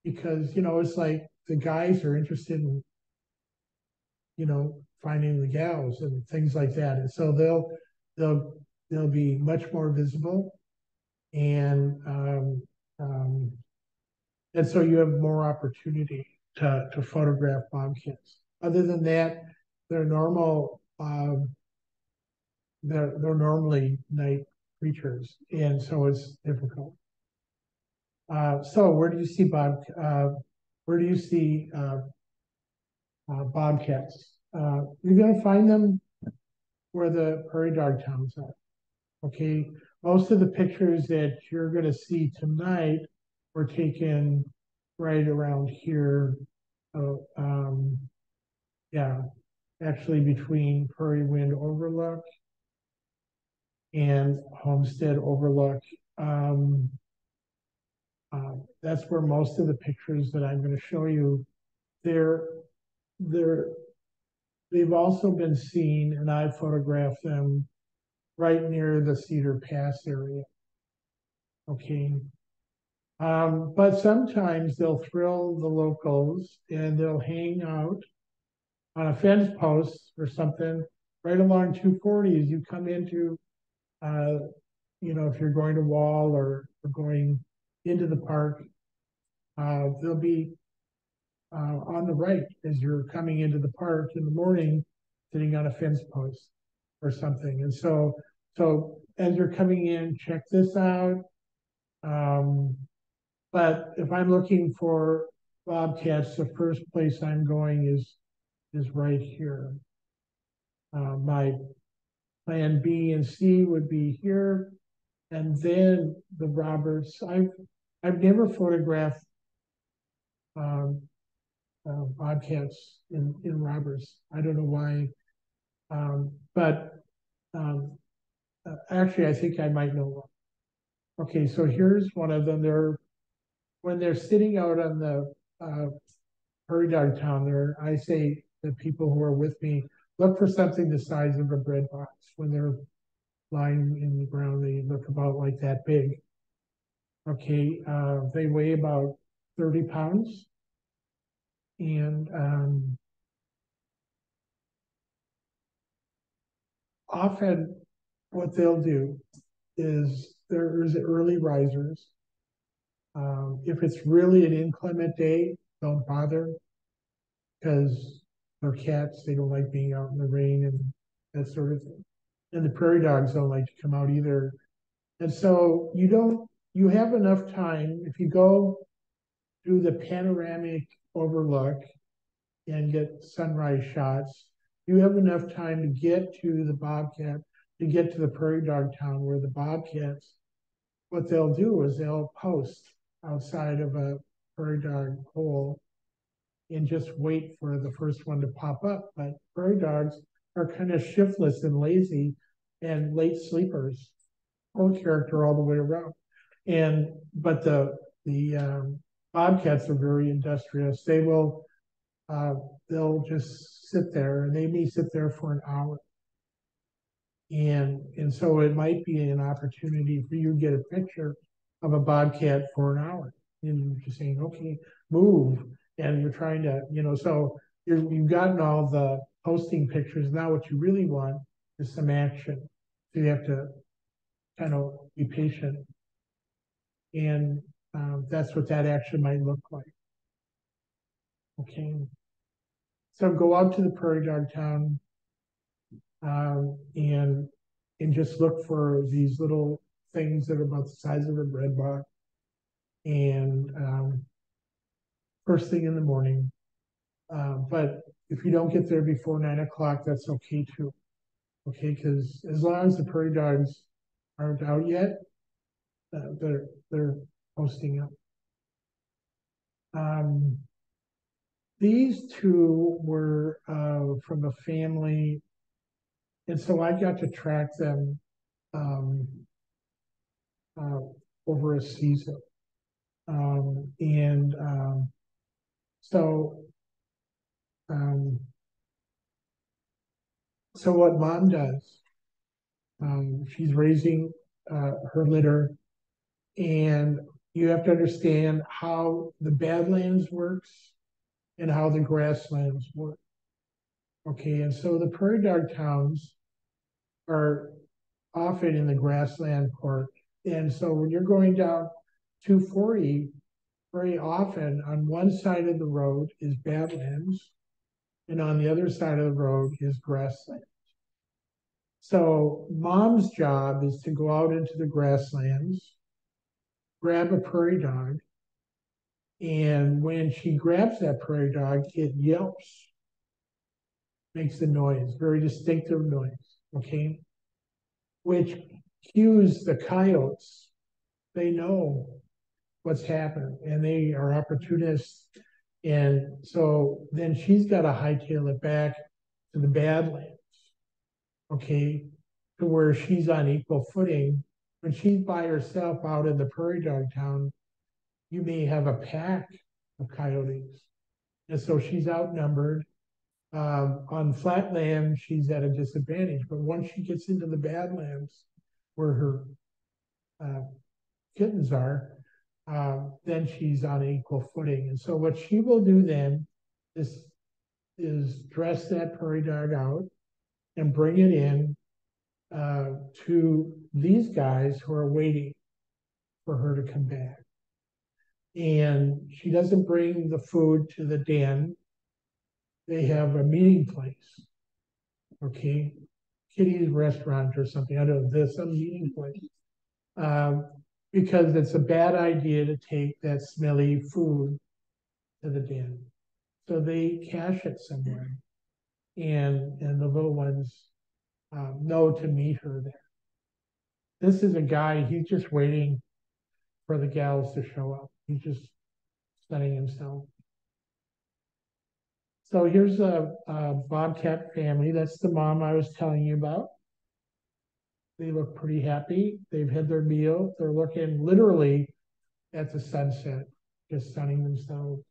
because you know it's like the guys are interested in you know finding the gals and things like that, and so they'll they'll they'll be much more visible and um, um, and so you have more opportunity to, to photograph bobcats. Other than that, they're normal. Um, they're they're normally night creatures, and so it's difficult. Uh, so where do you see bob? Uh, where do you see uh, uh bobcats? Uh, you're going to find them where the prairie dog towns are. Okay, most of the pictures that you're going to see tonight were taken right around here. Oh, um, yeah, actually between Prairie Wind Overlook and Homestead Overlook. Um, uh, that's where most of the pictures that I'm going to show you, they're, they're, they've also been seen, and I photographed them right near the Cedar Pass area. Okay. Um, but sometimes they'll thrill the locals and they'll hang out on a fence post or something right along 240 as you come into, uh, you know, if you're going to Wall or, or going into the park, uh, they'll be uh, on the right as you're coming into the park in the morning, sitting on a fence post or something. And so, so as you're coming in, check this out. Um, but if I'm looking for bobcats, the first place I'm going is is right here. Uh, my plan B and C would be here, and then the Roberts. I've I've never photographed um, uh, bobcats in in Roberts. I don't know why, um, but um, uh, actually, I think I might know one. Okay, so here's one of them. They're when they're sitting out on the uh, prairie dog town there, I say the people who are with me, look for something the size of a bread box. When they're lying in the ground, they look about like that big. Okay, uh, they weigh about 30 pounds. And um, often what they'll do is there's early risers. Um, if it's really an inclement day, don't bother because they're cats. They don't like being out in the rain and that sort of thing. And the prairie dogs don't like to come out either. And so you don't, you have enough time if you go through the panoramic overlook and get sunrise shots, you have enough time to get to the bobcat to get to the prairie dog town where the bobcats, what they'll do is they'll post outside of a prairie dog hole and just wait for the first one to pop up. But prairie dogs are kind of shiftless and lazy and late sleepers, whole character all the way around. And but the the um, bobcats are very industrious. They will uh, they'll just sit there and they may sit there for an hour and, and so it might be an opportunity for you to get a picture of a bobcat for an hour. And you're just saying, okay, move. And you're trying to, you know, so you have gotten all the posting pictures. Now what you really want is some action. So you have to kind of be patient. And um, that's what that action might look like. Okay. So go out to the prairie dog town, um, and and just look for these little things that are about the size of a bread box. And um, first thing in the morning. Uh, but if you don't get there before nine o'clock, that's okay too. Okay, because as long as the prairie dogs aren't out yet, uh, they're they're posting up. Um, these two were uh, from a family, and so I got to track them um, uh, over a season. Um, and um, so, um, so what mom does, um, she's raising uh, her litter, and you have to understand how the Badlands works and how the grasslands work. Okay, and so the prairie dog towns are often in the grassland part. And so when you're going down 240, very often on one side of the road is Badlands, and on the other side of the road is grassland. So mom's job is to go out into the grasslands, grab a prairie dog, and when she grabs that prairie dog, it yelps, makes a noise, very distinctive noise, okay? Which cues the coyotes. They know what's happened and they are opportunists. And so then she's got to hightail it back to the Badlands, okay, to where she's on equal footing. When she's by herself out in the prairie dog town, you may have a pack of coyotes. And so she's outnumbered. Um, on flat land, she's at a disadvantage. But once she gets into the badlands, where her uh, kittens are, um, then she's on equal footing. And so what she will do then is is dress that prairie dog out and bring it in uh, to these guys who are waiting for her to come back and she doesn't bring the food to the den. They have a meeting place, okay? Kitty's restaurant or something. I don't know, there's some meeting place. Um, because it's a bad idea to take that smelly food to the den. So they cache it somewhere. And, and the little ones um, know to meet her there. This is a guy, he's just waiting for the gals to show up. He's just studying himself. So here's a, a, bobcat family. That's the mom I was telling you about. They look pretty happy. They've had their meal. They're looking literally at the sunset, just sunning themselves.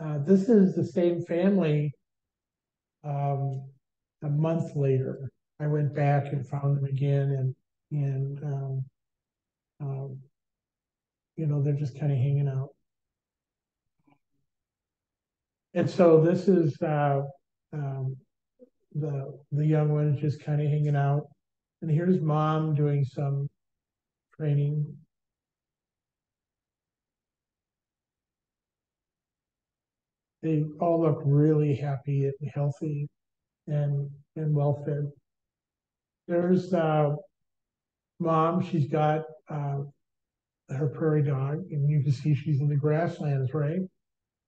Uh, this is the same family um, a month later. I went back and found them again, and and um, um, you know, they're just kind of hanging out. And so this is uh, um, the the young ones just kind of hanging out. And here's mom doing some training. They all look really happy and healthy and and well fed. There's uh, mom. She's got uh, her prairie dog, and you can see she's in the grasslands, right?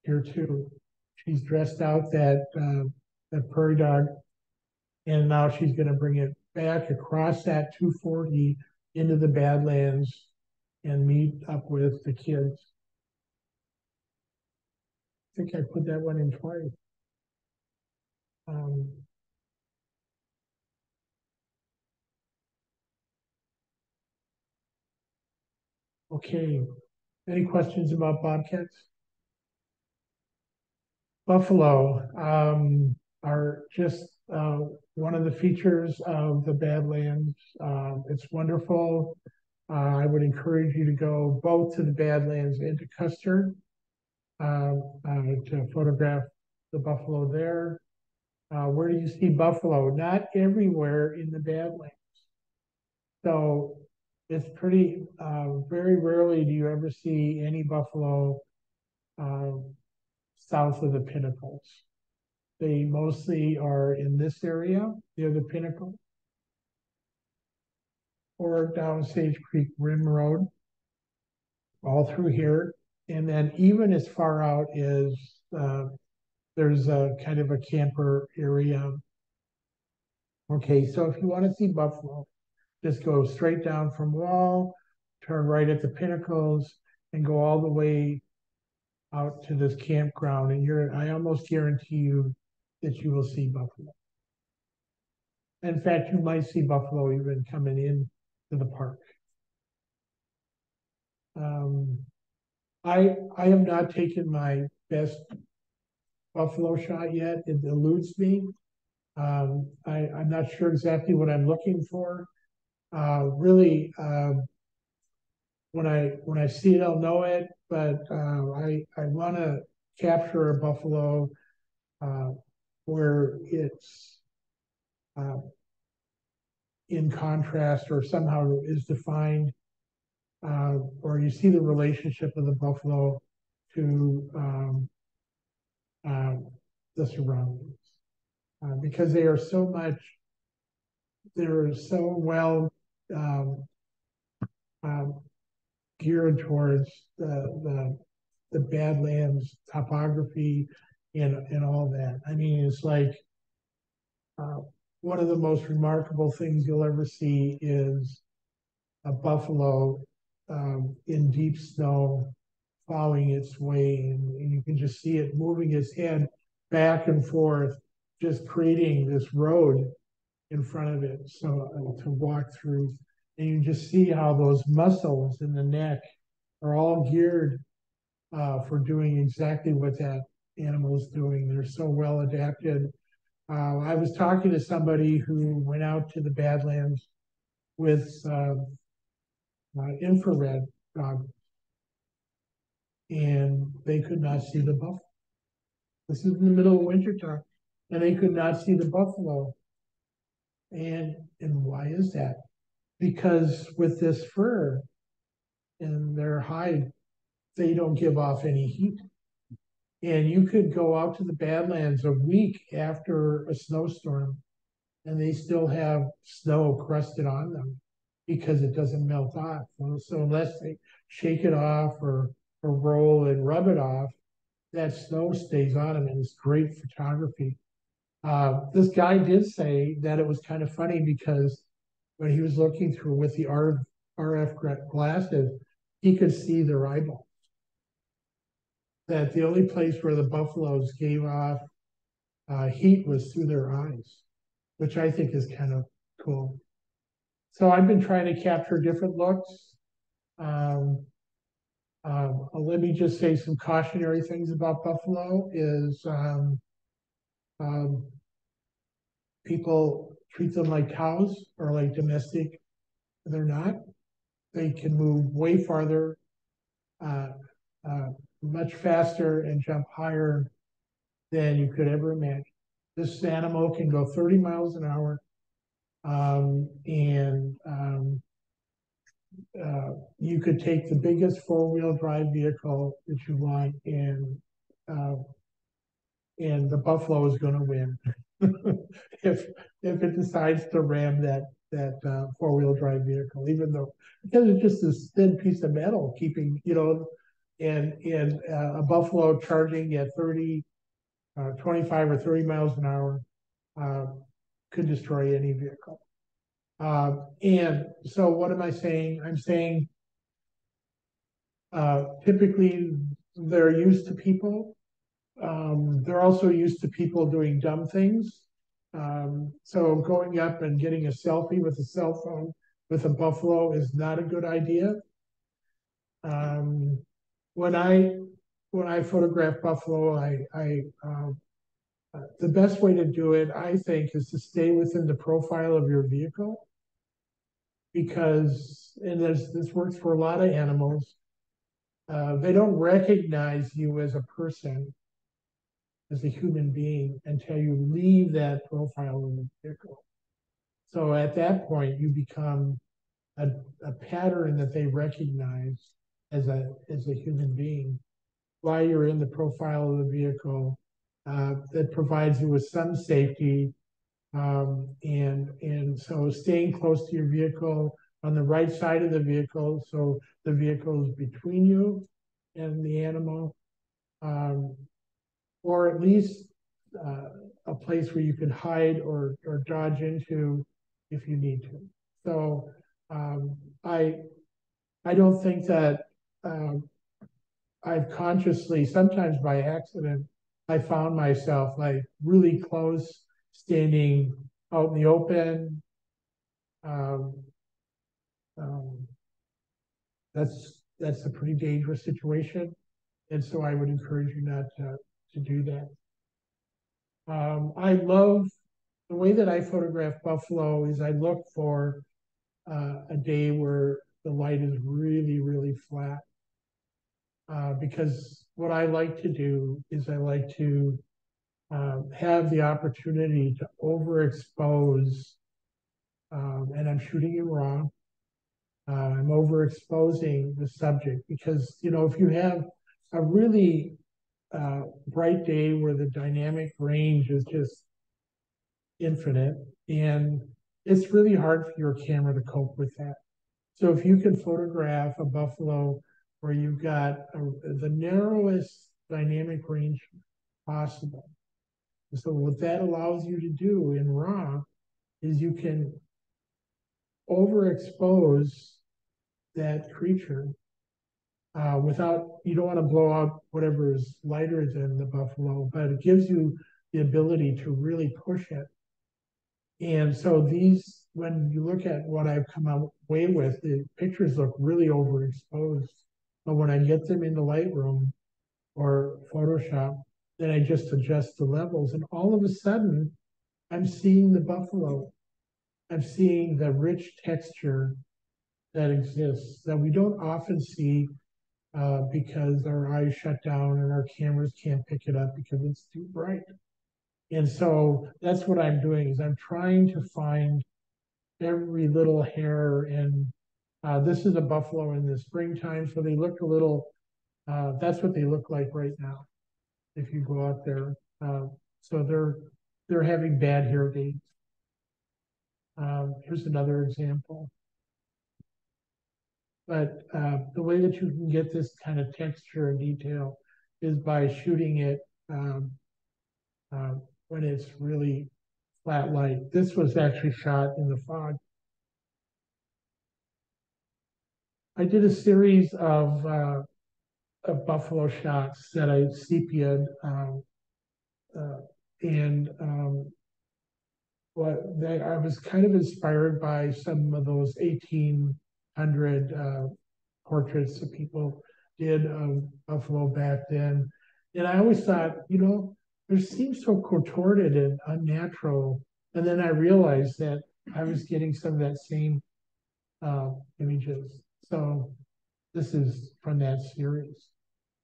Here too. She's dressed out that uh, that prairie dog, and now she's going to bring it back across that 240 into the Badlands and meet up with the kids. I think I put that one in twice. Um, Okay, any questions about bobcats? Buffalo um, are just uh, one of the features of the Badlands. Uh, it's wonderful. Uh, I would encourage you to go both to the Badlands and to Custer um, uh, to photograph the buffalo there. Uh, where do you see buffalo? Not everywhere in the Badlands. So it's pretty uh, very rarely do you ever see any buffalo uh, south of the pinnacles. They mostly are in this area near the pinnacle. Or down Sage Creek Rim Road. All through here, and then even as far out as, uh, there's a kind of a camper area. Okay, so if you wanna see buffalo, just go straight down from Wall, turn right at the pinnacles, and go all the way out to this campground, and you're, I almost guarantee you that you will see buffalo. In fact, you might see buffalo even coming in to the park. Um, I, I have not taken my best buffalo shot yet. It eludes me. Um, I, I'm not sure exactly what I'm looking for. Uh, really, um, when I when I see it, I'll know it. But uh, I I want to capture a buffalo uh, where it's uh, in contrast or somehow is defined, uh, or you see the relationship of the buffalo to um, the surroundings, uh, because they are so much, they're so well um, um, geared towards the, the the Badlands topography and and all that. I mean, it's like uh, one of the most remarkable things you'll ever see is a buffalo um, in deep snow plowing its way, and, and you can just see it moving its head back and forth, just creating this road in front of it so uh, to walk through and you just see how those muscles in the neck are all geared uh, for doing exactly what that animal is doing. They're so well adapted. Uh, I was talking to somebody who went out to the Badlands with uh, uh infrared and they could not see the buffalo. This is in the middle of winter time, and they could not see the buffalo. And and why is that? because with this fur and their hide, they don't give off any heat. And you could go out to the Badlands a week after a snowstorm and they still have snow crusted on them because it doesn't melt off. So unless they shake it off or, or roll and rub it off, that snow stays on them and it's great photography. Uh, this guy did say that it was kind of funny because when he was looking through with the RF glasses, he could see their eyeballs. That the only place where the buffaloes gave off uh, heat was through their eyes, which I think is kind of cool. So I've been trying to capture different looks. Um, um, let me just say some cautionary things about buffalo is um, um people treat them like cows or like domestic. They're not. They can move way farther, uh, uh, much faster, and jump higher than you could ever imagine. This animal can go 30 miles an hour, um, and um, uh, you could take the biggest four-wheel drive vehicle that you want, and uh, and the buffalo is going to win. (laughs) if if it decides to ram that that uh, four wheel drive vehicle, even though because it's just this thin piece of metal keeping you know, and and uh, a buffalo charging at 30, uh, 25 or 30 miles an hour uh, could destroy any vehicle. Uh, and so what am I saying? I'm saying uh, typically they're used to people um, they're also used to people doing dumb things. Um, so going up and getting a selfie with a cell phone with a buffalo is not a good idea. Um, when I when I photograph buffalo, I, I um, uh, the best way to do it, I think, is to stay within the profile of your vehicle, because and this this works for a lot of animals. Uh, they don't recognize you as a person as a human being until you leave that profile in the vehicle. So at that point, you become a, a pattern that they recognize as a as a human being while you're in the profile of the vehicle. uh, that provides you with some safety. Um, and, and so staying close to your vehicle on the right side of the vehicle, so the vehicle is between you and the animal. Um, or at least uh, a place where you can hide or, or dodge into if you need to. So um, I I don't think that um, I've consciously, sometimes by accident, I found myself like really close, standing out in the open. Um, um, that's that's a pretty dangerous situation, and so I would encourage you not to to do that. Um, I love the way that I photograph buffalo is I look for uh, a day where the light is really, really flat. Uh, because what I like to do is I like to um, have the opportunity to overexpose, um, and I'm shooting it wrong. Uh, I'm overexposing the subject because, you know, if you have a really uh, bright day where the dynamic range is just infinite and it's really hard for your camera to cope with that. So if you can photograph a buffalo where you've got a, the narrowest dynamic range possible. So what that allows you to do in RAW is you can overexpose that creature uh, without, you don't want to blow out whatever is lighter than the buffalo, but it gives you the ability to really push it. And so these, when you look at what I've come away with, the pictures look really overexposed. But when I get them into Lightroom or Photoshop, then I just adjust the levels. And all of a sudden, I'm seeing the buffalo. I'm seeing the rich texture that exists that we don't often see uh, because our eyes shut down and our cameras can't pick it up because it's too bright. And so that's what I'm doing is I'm trying to find every little hair and uh, this is a buffalo in the springtime, so they look a little, uh, that's what they look like right now. If you go out there, uh, so they're, they're having bad hair days. Um, here's another example. But uh, the way that you can get this kind of texture and detail is by shooting it um, uh, when it's really flat light. This was actually shot in the fog. I did a series of, uh, of buffalo shots that I sepia um, uh, and um, what I was kind of inspired by some of those 18 hundred uh, portraits that people did of Buffalo back then. And I always thought, you know, it seems so contorted and unnatural. And then I realized that I was getting some of that same uh, images. So this is from that series.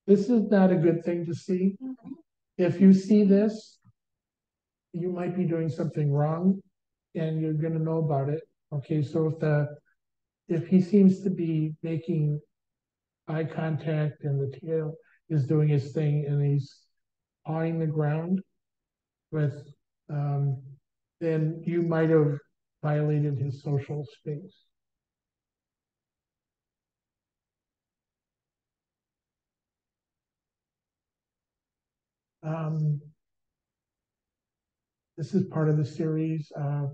This is not a good thing to see. If you see this, you might be doing something wrong and you're going to know about it. Okay, so if the if he seems to be making eye contact and the tail is doing his thing and he's pawing the ground with, um, then you might have violated his social space. Um, this is part of the series. Uh,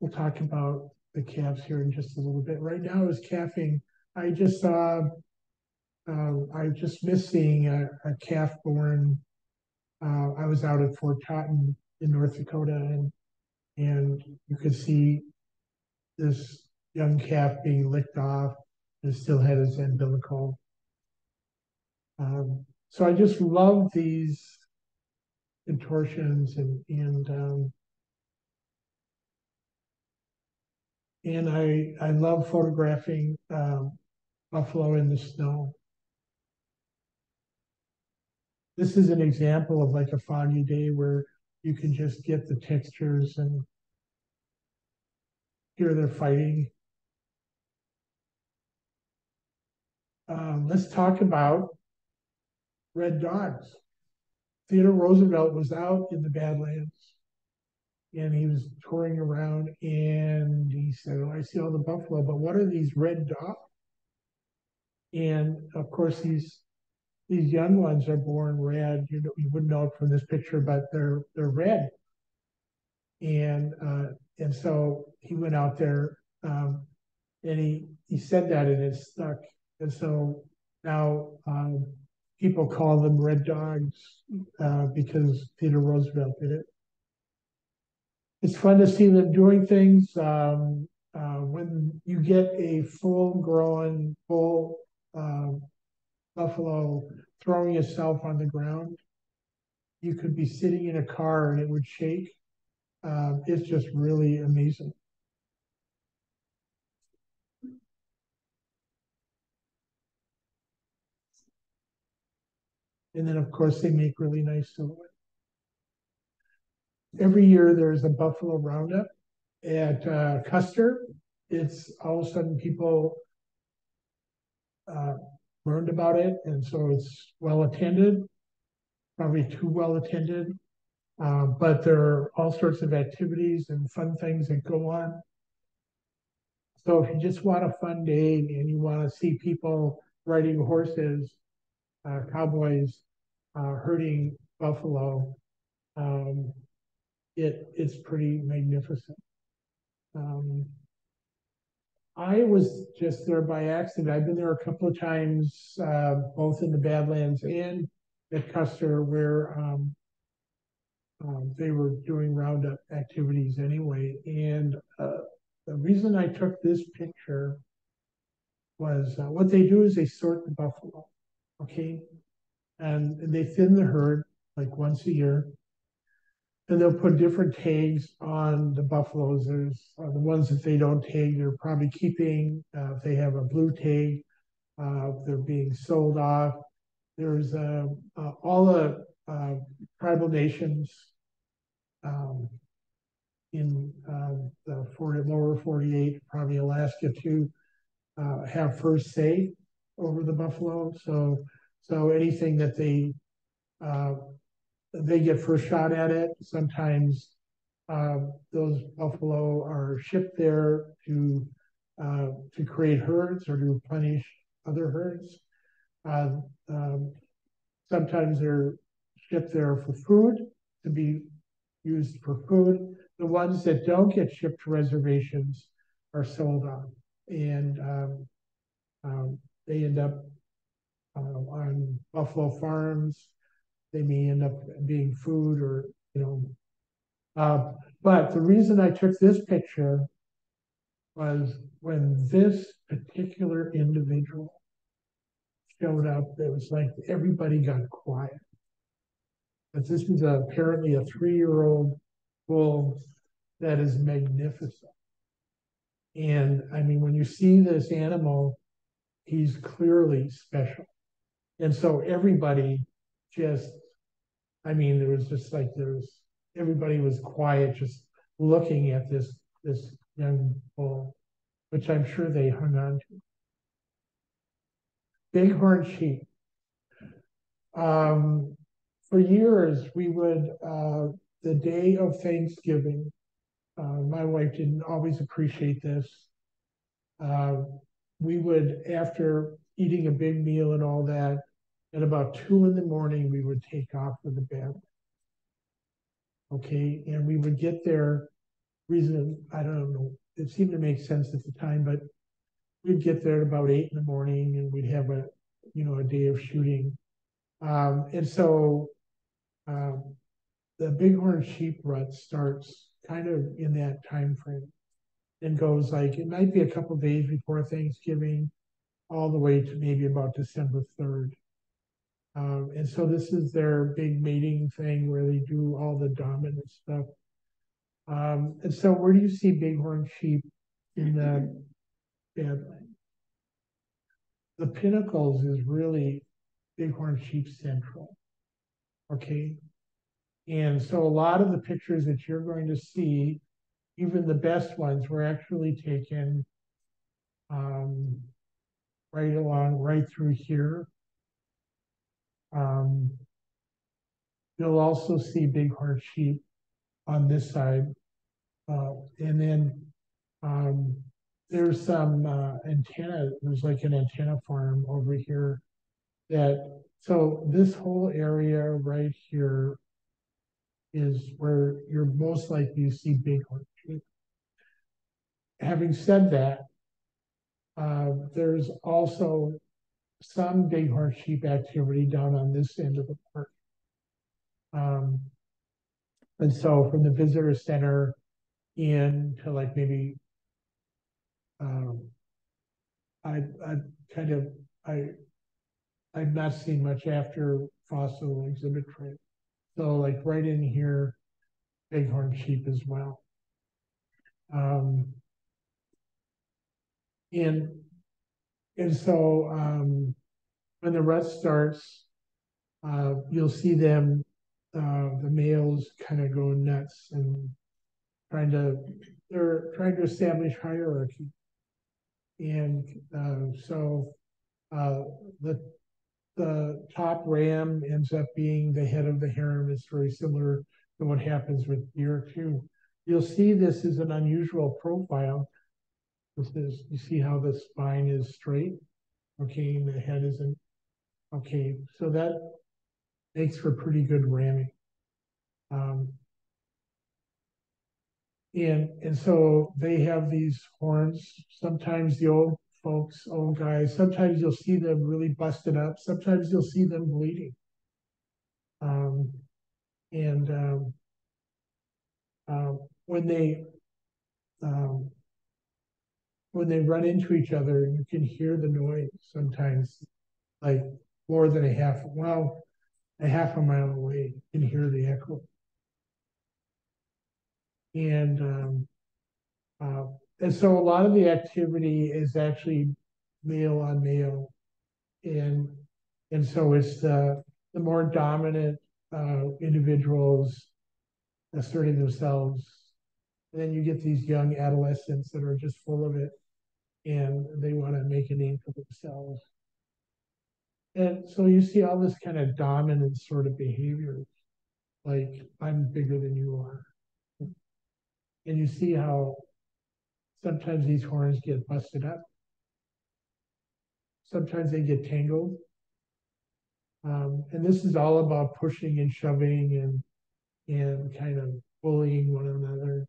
we'll talk about the calves here in just a little bit. Right now is calving. I just saw, um, I just missed seeing a, a calf born. Uh, I was out at Fort Totten in North Dakota, and and you could see this young calf being licked off and still had his umbilical. Um, so I just love these contortions and and um, and I I love photographing um, buffalo in the snow. This is an example of like a foggy day where you can just get the textures and here they're fighting. Um, let's talk about red dogs. Theodore Roosevelt was out in the Badlands and he was touring around and he said, oh, I see all the buffalo, but what are these red dots? And of course, these these young ones are born red. You know, you wouldn't know it from this picture, but they're they're red. And uh, and so he went out there um, and he he said that and it stuck. And so now um, people call them red dogs uh, because Theodore Roosevelt did it. It's fun to see them doing things. Um, uh, when you get a full grown, full uh, buffalo throwing itself on the ground, you could be sitting in a car and it would shake. Uh, it's just really amazing. And then, of course, they make really nice silhouette. Every year there's a buffalo roundup at uh, Custer. It's all of a sudden people uh, learned about it, and so it's well attended, probably too well attended. Uh, but there are all sorts of activities and fun things that go on. So if you just want a fun day and you want to see people riding horses, uh, cowboys uh, herding buffalo, um, it it's pretty magnificent. Um, I was just there by accident. I've been there a couple of times, uh, both in the Badlands and at Custer, where um, um, they were doing roundup activities anyway. And uh, the reason I took this picture was uh, what they do is they sort the buffalo, okay, and they thin the herd like once a year and they'll put different tags on the buffaloes. There's uh, the ones that they don't tag, they're probably keeping. Uh, if they have a blue tag, uh, they're being sold off. There's uh, uh, all the uh, tribal nations um, in the 40, lower 48, probably Alaska too, have first say over the buffalo. So, so anything that they they get first shot at it. Sometimes uh, those buffalo are shipped there to uh, to create herds or to replenish other herds. Uh, um, sometimes they're shipped there for food to be used for food. The ones that don't get shipped to reservations are sold on, and um, um, they end up uh, on buffalo farms they may end up being food or, you know. Uh, but the reason I took this picture was when this particular individual showed up, it was like everybody got quiet. But this is a, apparently a three-year-old bull that is magnificent. And I mean, when you see this animal, he's clearly special. And so everybody just I mean, there was just like there was everybody was quiet, just looking at this this young bull, which I'm sure they hung on to. Bighorn sheep. Um, for years, we would uh, the day of Thanksgiving. Uh, my wife didn't always appreciate this. Uh, we would, after eating a big meal and all that, at about two in the morning, we would take off for the bed. Okay, and we would get there. Reason I don't know. It seemed to make sense at the time, but we'd get there at about eight in the morning, and we'd have a you know a day of shooting. Um, and so um, the bighorn sheep rut starts kind of in that time frame and goes like it might be a couple days before Thanksgiving, all the way to maybe about December 3rd. Um, and so this is their big meeting thing where they do all the dominant stuff. Um, and so where do you see bighorn sheep in the Badlands? The pinnacles is really bighorn sheep central. Okay. And so a lot of the pictures that you're going to see, even the best ones, were actually taken um, right along, right through here um, you'll also see big bighorn sheep on this side. Uh, and then, um, there's some, uh, antenna, there's like an antenna farm over here that, so this whole area right here is where you're most likely to see big bighorn sheep. Having said that, uh, there's also some bighorn sheep activity down on this end of the park. Um, and so from the visitor center in to like maybe, um, I, I kind of, I, I've not seen much after fossil exhibit trail. So like right in here, bighorn sheep as well. Um, and and so um, when the rut starts, uh, you'll see them, uh, the males kind of go nuts and trying to, they're trying to establish hierarchy. And uh, so uh, the the top ram ends up being the head of the harem. It's very similar to what happens with deer too. You'll see this is an unusual profile this is, you see how the spine is straight? Okay, the head isn't. Okay, so that makes for pretty good ramming. Um, and and so they have these horns. Sometimes the old folks, old guys, sometimes you'll see them really busted up. Sometimes you'll see them bleeding. Um, and um, uh, when they um, when they run into each other, you can hear the noise sometimes, like more than a half, well, a half a mile away, you can hear the echo. And um, uh, and so a lot of the activity is actually male on male, and and so it's the the more dominant uh, individuals asserting themselves, and then you get these young adolescents that are just full of it and they want to make a name for themselves. And so you see all this kind of dominant sort of behavior, like I'm bigger than you are. And you see how sometimes these horns get busted up. Sometimes they get tangled. Um, and this is all about pushing and shoving and and kind of bullying one another.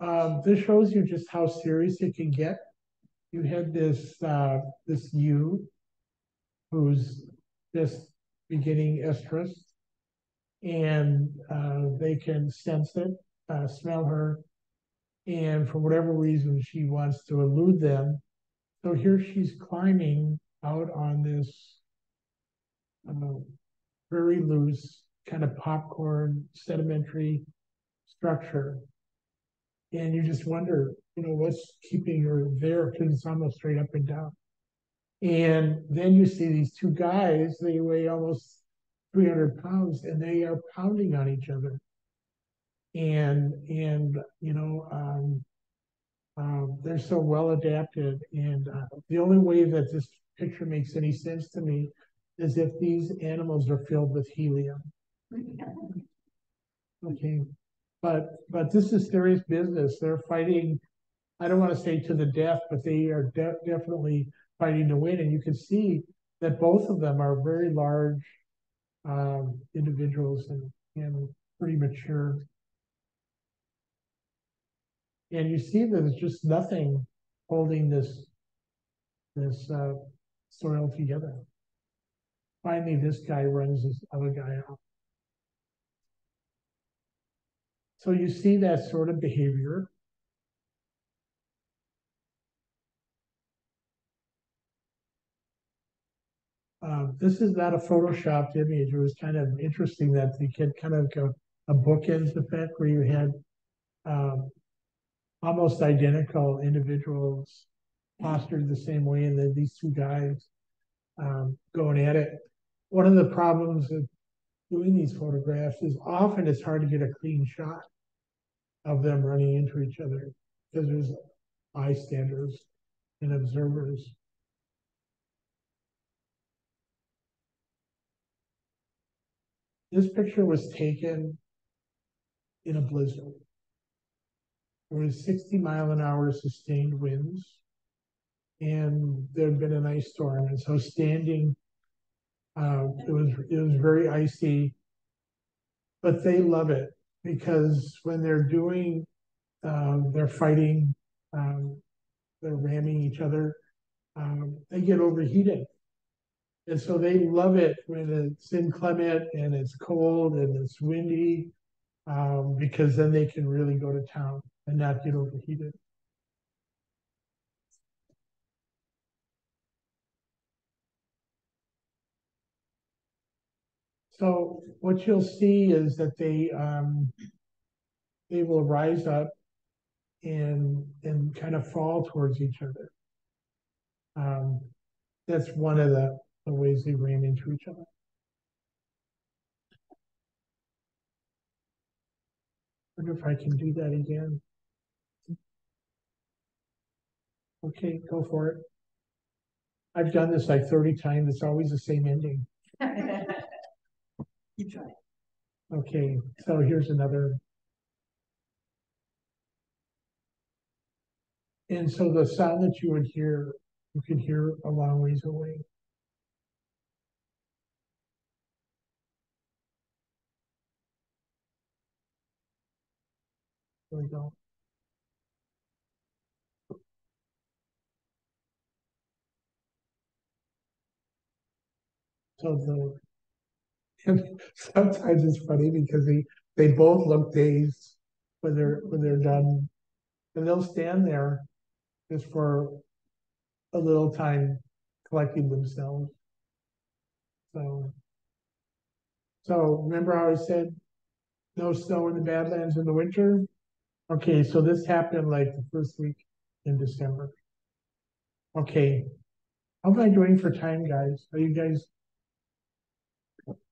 Um, this shows you just how serious it can get. You had this uh, this ewe who's just beginning estrus, and uh, they can sense it, uh, smell her, and for whatever reason, she wants to elude them. So here she's climbing out on this uh, very loose kind of popcorn sedimentary structure and you just wonder, you know, what's keeping her there because it's almost straight up and down. And then you see these two guys, they weigh almost 300 pounds and they are pounding on each other. And, and, you know, um, um, they're so well adapted. And uh, the only way that this picture makes any sense to me is if these animals are filled with helium. Okay. But but this is serious business. They're fighting. I don't want to say to the death, but they are de definitely fighting to win. And you can see that both of them are very large um, individuals and, and pretty mature. And you see that there's just nothing holding this this uh, soil together. Finally, this guy runs this other guy off. So you see that sort of behavior. Uh, this is not a photoshopped image. It was kind of interesting that they had kind of a, a bookends effect where you had um, almost identical individuals postured the same way, and then these two guys um, going at it. One of the problems of doing these photographs is often it's hard to get a clean shot of them running into each other because there's bystanders and observers. This picture was taken in a blizzard. There was sixty mile an hour sustained winds. And there'd been an ice storm, and so standing, uh, it was, it was very icy. But they love it because when they're doing, um, they're fighting, um, they're ramming each other, um, they get overheated. And so they love it when it's inclement and it's cold and it's windy, um, because then they can really go to town and not get overheated. So what you'll see is that they, um, they will rise up and, and kind of fall towards each other. Um, that's one of the, the ways they ran into each other. Wonder if I can do that again. Okay, go for it. I've done this like thirty times. It's always the same ending. (laughs) Okay, so here's another. And so the sound that you would hear, you could hear a long ways away. There we go. So the and (laughs) sometimes it's funny because they, they both look dazed when they're, when they're done. And they'll stand there just for a little time collecting themselves. So, so remember how I said no snow in the Badlands in the winter? Okay, so this happened like the first week in December. Okay, how am I doing for time, guys? Are you guys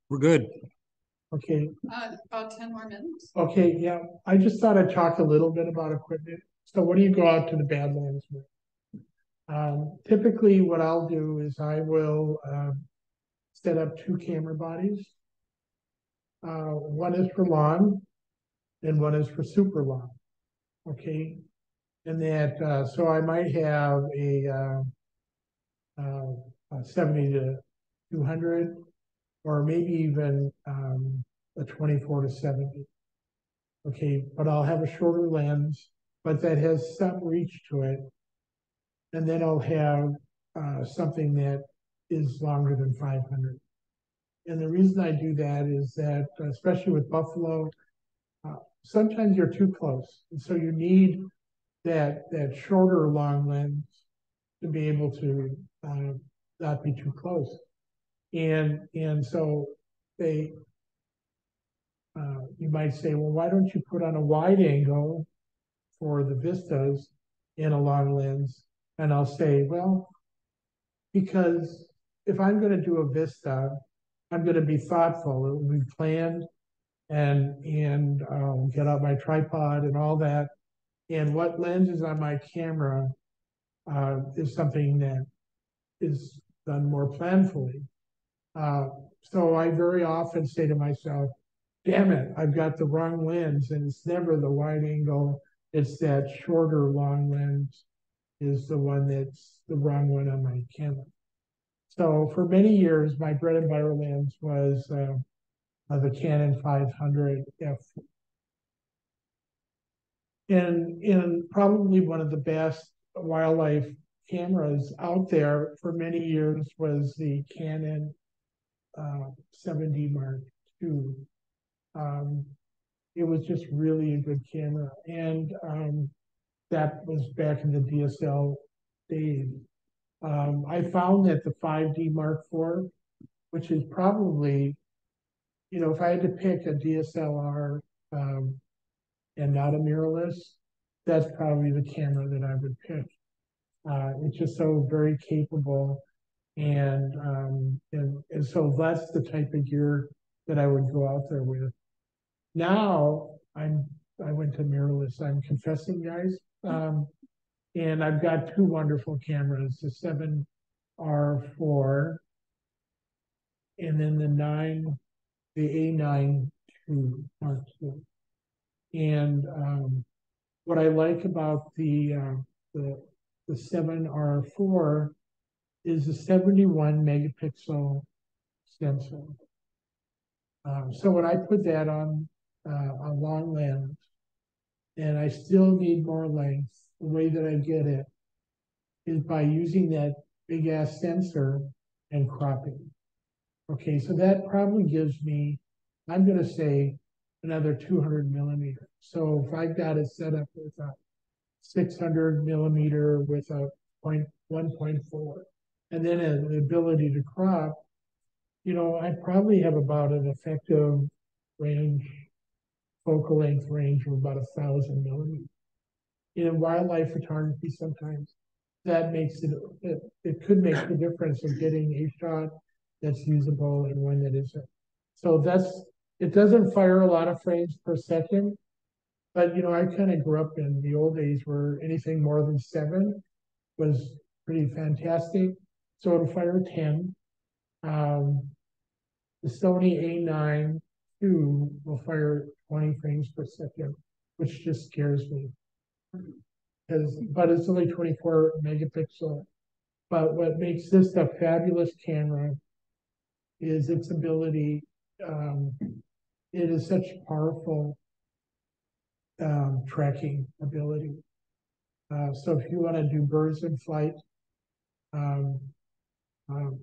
We're good. okay? Uh, about ten more minutes. Okay, yeah, I just thought I'd talk a little bit about equipment. So what do you go out to the Badlands with? Um, typically what I'll do is I will, um, set up two camera bodies. Uh, one is for lawn and one is for super lawn. Okay? And that, uh, so I might have a, uh, uh, a seventy to two hundred, or maybe even, um, a twenty-four to seventy. Okay, but I'll have a shorter lens, but that has some reach to it. And then I'll have uh, something that is longer than five hundred. And the reason I do that is that, especially with buffalo, uh, sometimes you're too close, and so you need that that shorter long lens to be able to uh, not be too close. And and so they uh, you might say, well, why don't you put on a wide angle for the vistas in a long lens? And I'll say, well, because if I'm going to do a vista, I'm going to be thoughtful. It will be planned, and and um, get out my tripod and all that. And what lens is on my camera uh, is something that is done more planfully. Uh, so I very often say to myself, damn it, I've got the wrong lens, and it's never the wide angle. It's that shorter long lens is the one that's the wrong one on my camera. So for many years, my bread and butter lens was uh, uh, the Canon 500 f. And, and probably one of the best wildlife cameras out there for many years was the Canon uh, 7D Mark II. Um, it was just really a good camera. And um, that was back in the DSL days. Um, I found that the 5D Mark IV, which is probably, you know, if I had to pick a DSLR um, and not a mirrorless, that's probably the camera that I would pick. Uh, it's just so very capable. And, um, and, and so that's the type of gear that I would go out there with. Now I'm I went to mirrorless. I'm confessing, guys. Um, And I've got two wonderful cameras, the seven R four. And then the nine, the A nine two Mark. And um, what I like about the uh, the the seven R four is a seventy-one megapixel sensor. Um, so when I put that on uh, a long lens, and I still need more length, the way that I get it is by using that big ass sensor and cropping. Okay, so that probably gives me, I'm gonna say another two hundred millimeter. So if I've got it set up with a six hundred millimeter with a point one point four, and then an ability to crop, you know, I probably have about an effective range, focal length range of about a thousand millimeters. In wildlife photography, sometimes that makes it, it, it could make the difference of getting a shot that's usable and one that isn't. So that's, it doesn't fire a lot of frames per second, but you know, I kind of grew up in the old days where anything more than seven was pretty fantastic. So it'll fire 10. Um, the Sony A9 II will fire 20 frames per second, which just scares me. Because, but it's only 24 megapixel. But what makes this a fabulous camera is its ability. Um, it is such powerful um, tracking ability. Uh, so if you want to do birds in flight, um, um,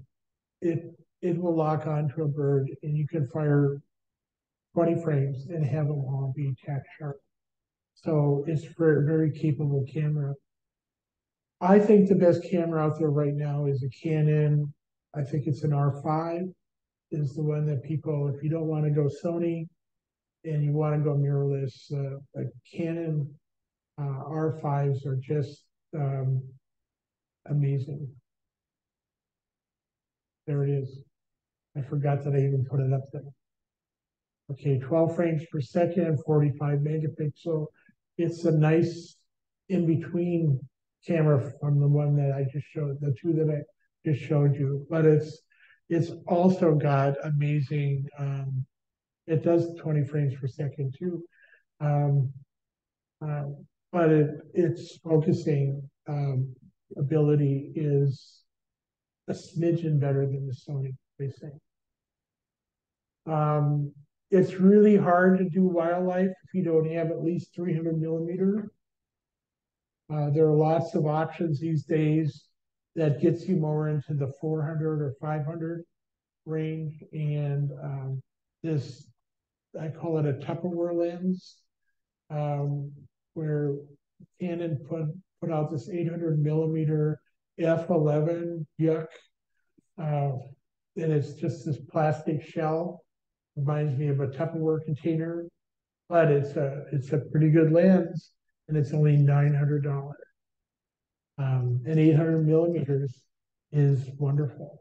it it will lock onto a bird and you can fire 20 frames and have them all be tack sharp. So it's a very capable camera. I think the best camera out there right now is a Canon. I think it's an R5 is the one that people, if you don't want to go Sony and you want to go mirrorless, uh, like Canon uh, R5s are just um, amazing. There it is. I forgot that I even put it up there. Okay, 12 frames per second and 45 megapixel. It's a nice in between camera from the one that I just showed, the two that I just showed you, but it's it's also got amazing. Um, it does 20 frames per second too, um, uh, but it its focusing um, ability is a smidgen better than the Sony, they say. Um, it's really hard to do wildlife if you don't have at least 300 millimeter. Uh, there are lots of options these days that gets you more into the 400 or 500 range. And um, this, I call it a Tupperware lens, um, where Canon put, put out this 800 millimeter f11 yuck. And it's just this plastic shell. Reminds me of a Tupperware container, but it's a it's a pretty good lens, and it's only nine hundred dollars. Um, and 800 millimeters is wonderful.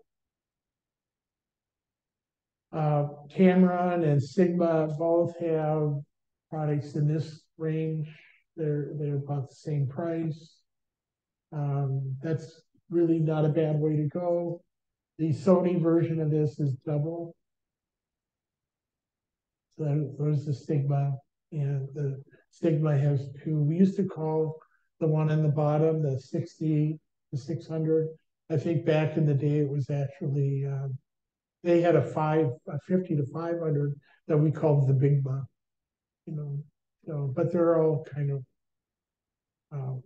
Uh, Tamron and Sigma both have products in this range. They're they're about the same price. Um, that's really not a bad way to go. The Sony version of this is double. So there's the Sigma, and the Sigma has two. We used to call the one on the bottom the 60 the 600. I think back in the day it was actually um, they had a five a 50 to 500 that we called the Big Bug. You know, so but they're all kind of um,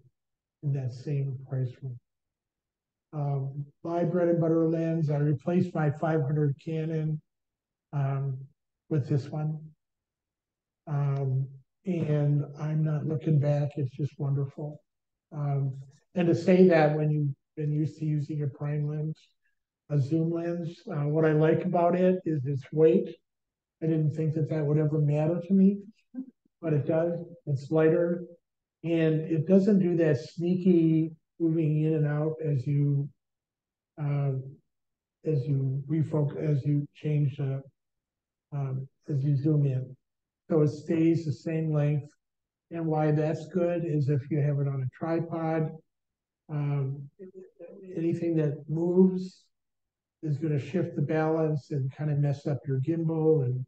in that same price range. Um, my bread and butter lens, I replaced my 500 Canon um, with this one. Um, and I'm not looking back, it's just wonderful. Um, and to say that when you've been used to using a prime lens, a zoom lens, uh, what I like about it is its weight. I didn't think that that would ever matter to me, but it does. It's lighter and it doesn't do that sneaky moving in and out as you um, as you refocus as you change uh, um, as you zoom in. So it stays the same length. And why that's good is if you have it on a tripod Um, anything that moves is gonna shift the balance and kind of mess up your gimbal and,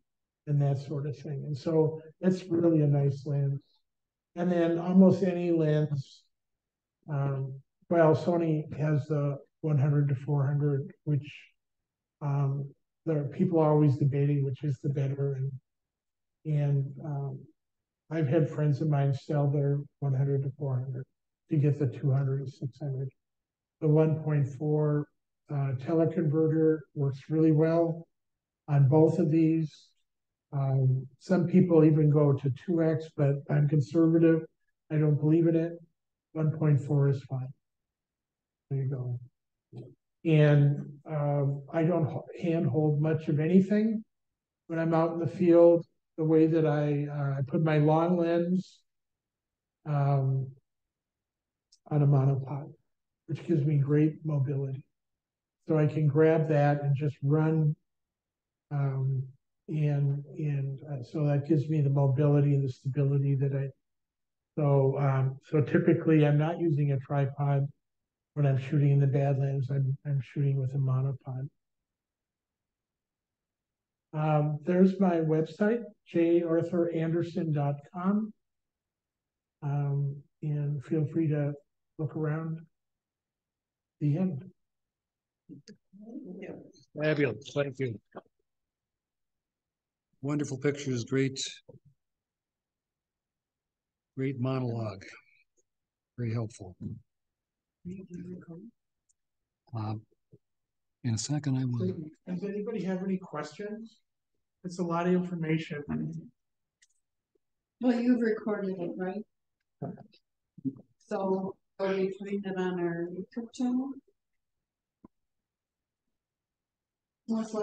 and that sort of thing. And so it's really a nice lens. And then almost any lens, um, well, Sony has the one hundred to four hundred, which um, there are people are always debating which is the better and and um, I've had friends of mine sell their one hundred to four hundred to get the two hundred to six hundred. The one point four uh, teleconverter works really well on both of these. Um, some people even go to two X, but I'm conservative. I don't believe in it. One point four is fine. There you go. And um, I don't ho- handhold much of anything when I'm out in the field. The way that I uh, I put my long lens um, on a monopod, which gives me great mobility. So I can grab that and just run. Um, and and uh, so that gives me the mobility and the stability that I. So um, so typically I'm not using a tripod when I'm shooting in the Badlands. I'm I'm shooting with a monopod. Um, there's my website, jarthur.anderson.com. Um, and feel free to look around. The end. Fabulous, thank you. Wonderful pictures, great. Great monologue. Very helpful. Um, In a second, I will, Does anybody have any questions? It's a lot of information. Well, you've recorded it, right? So are we putting it on our YouTube channel? Most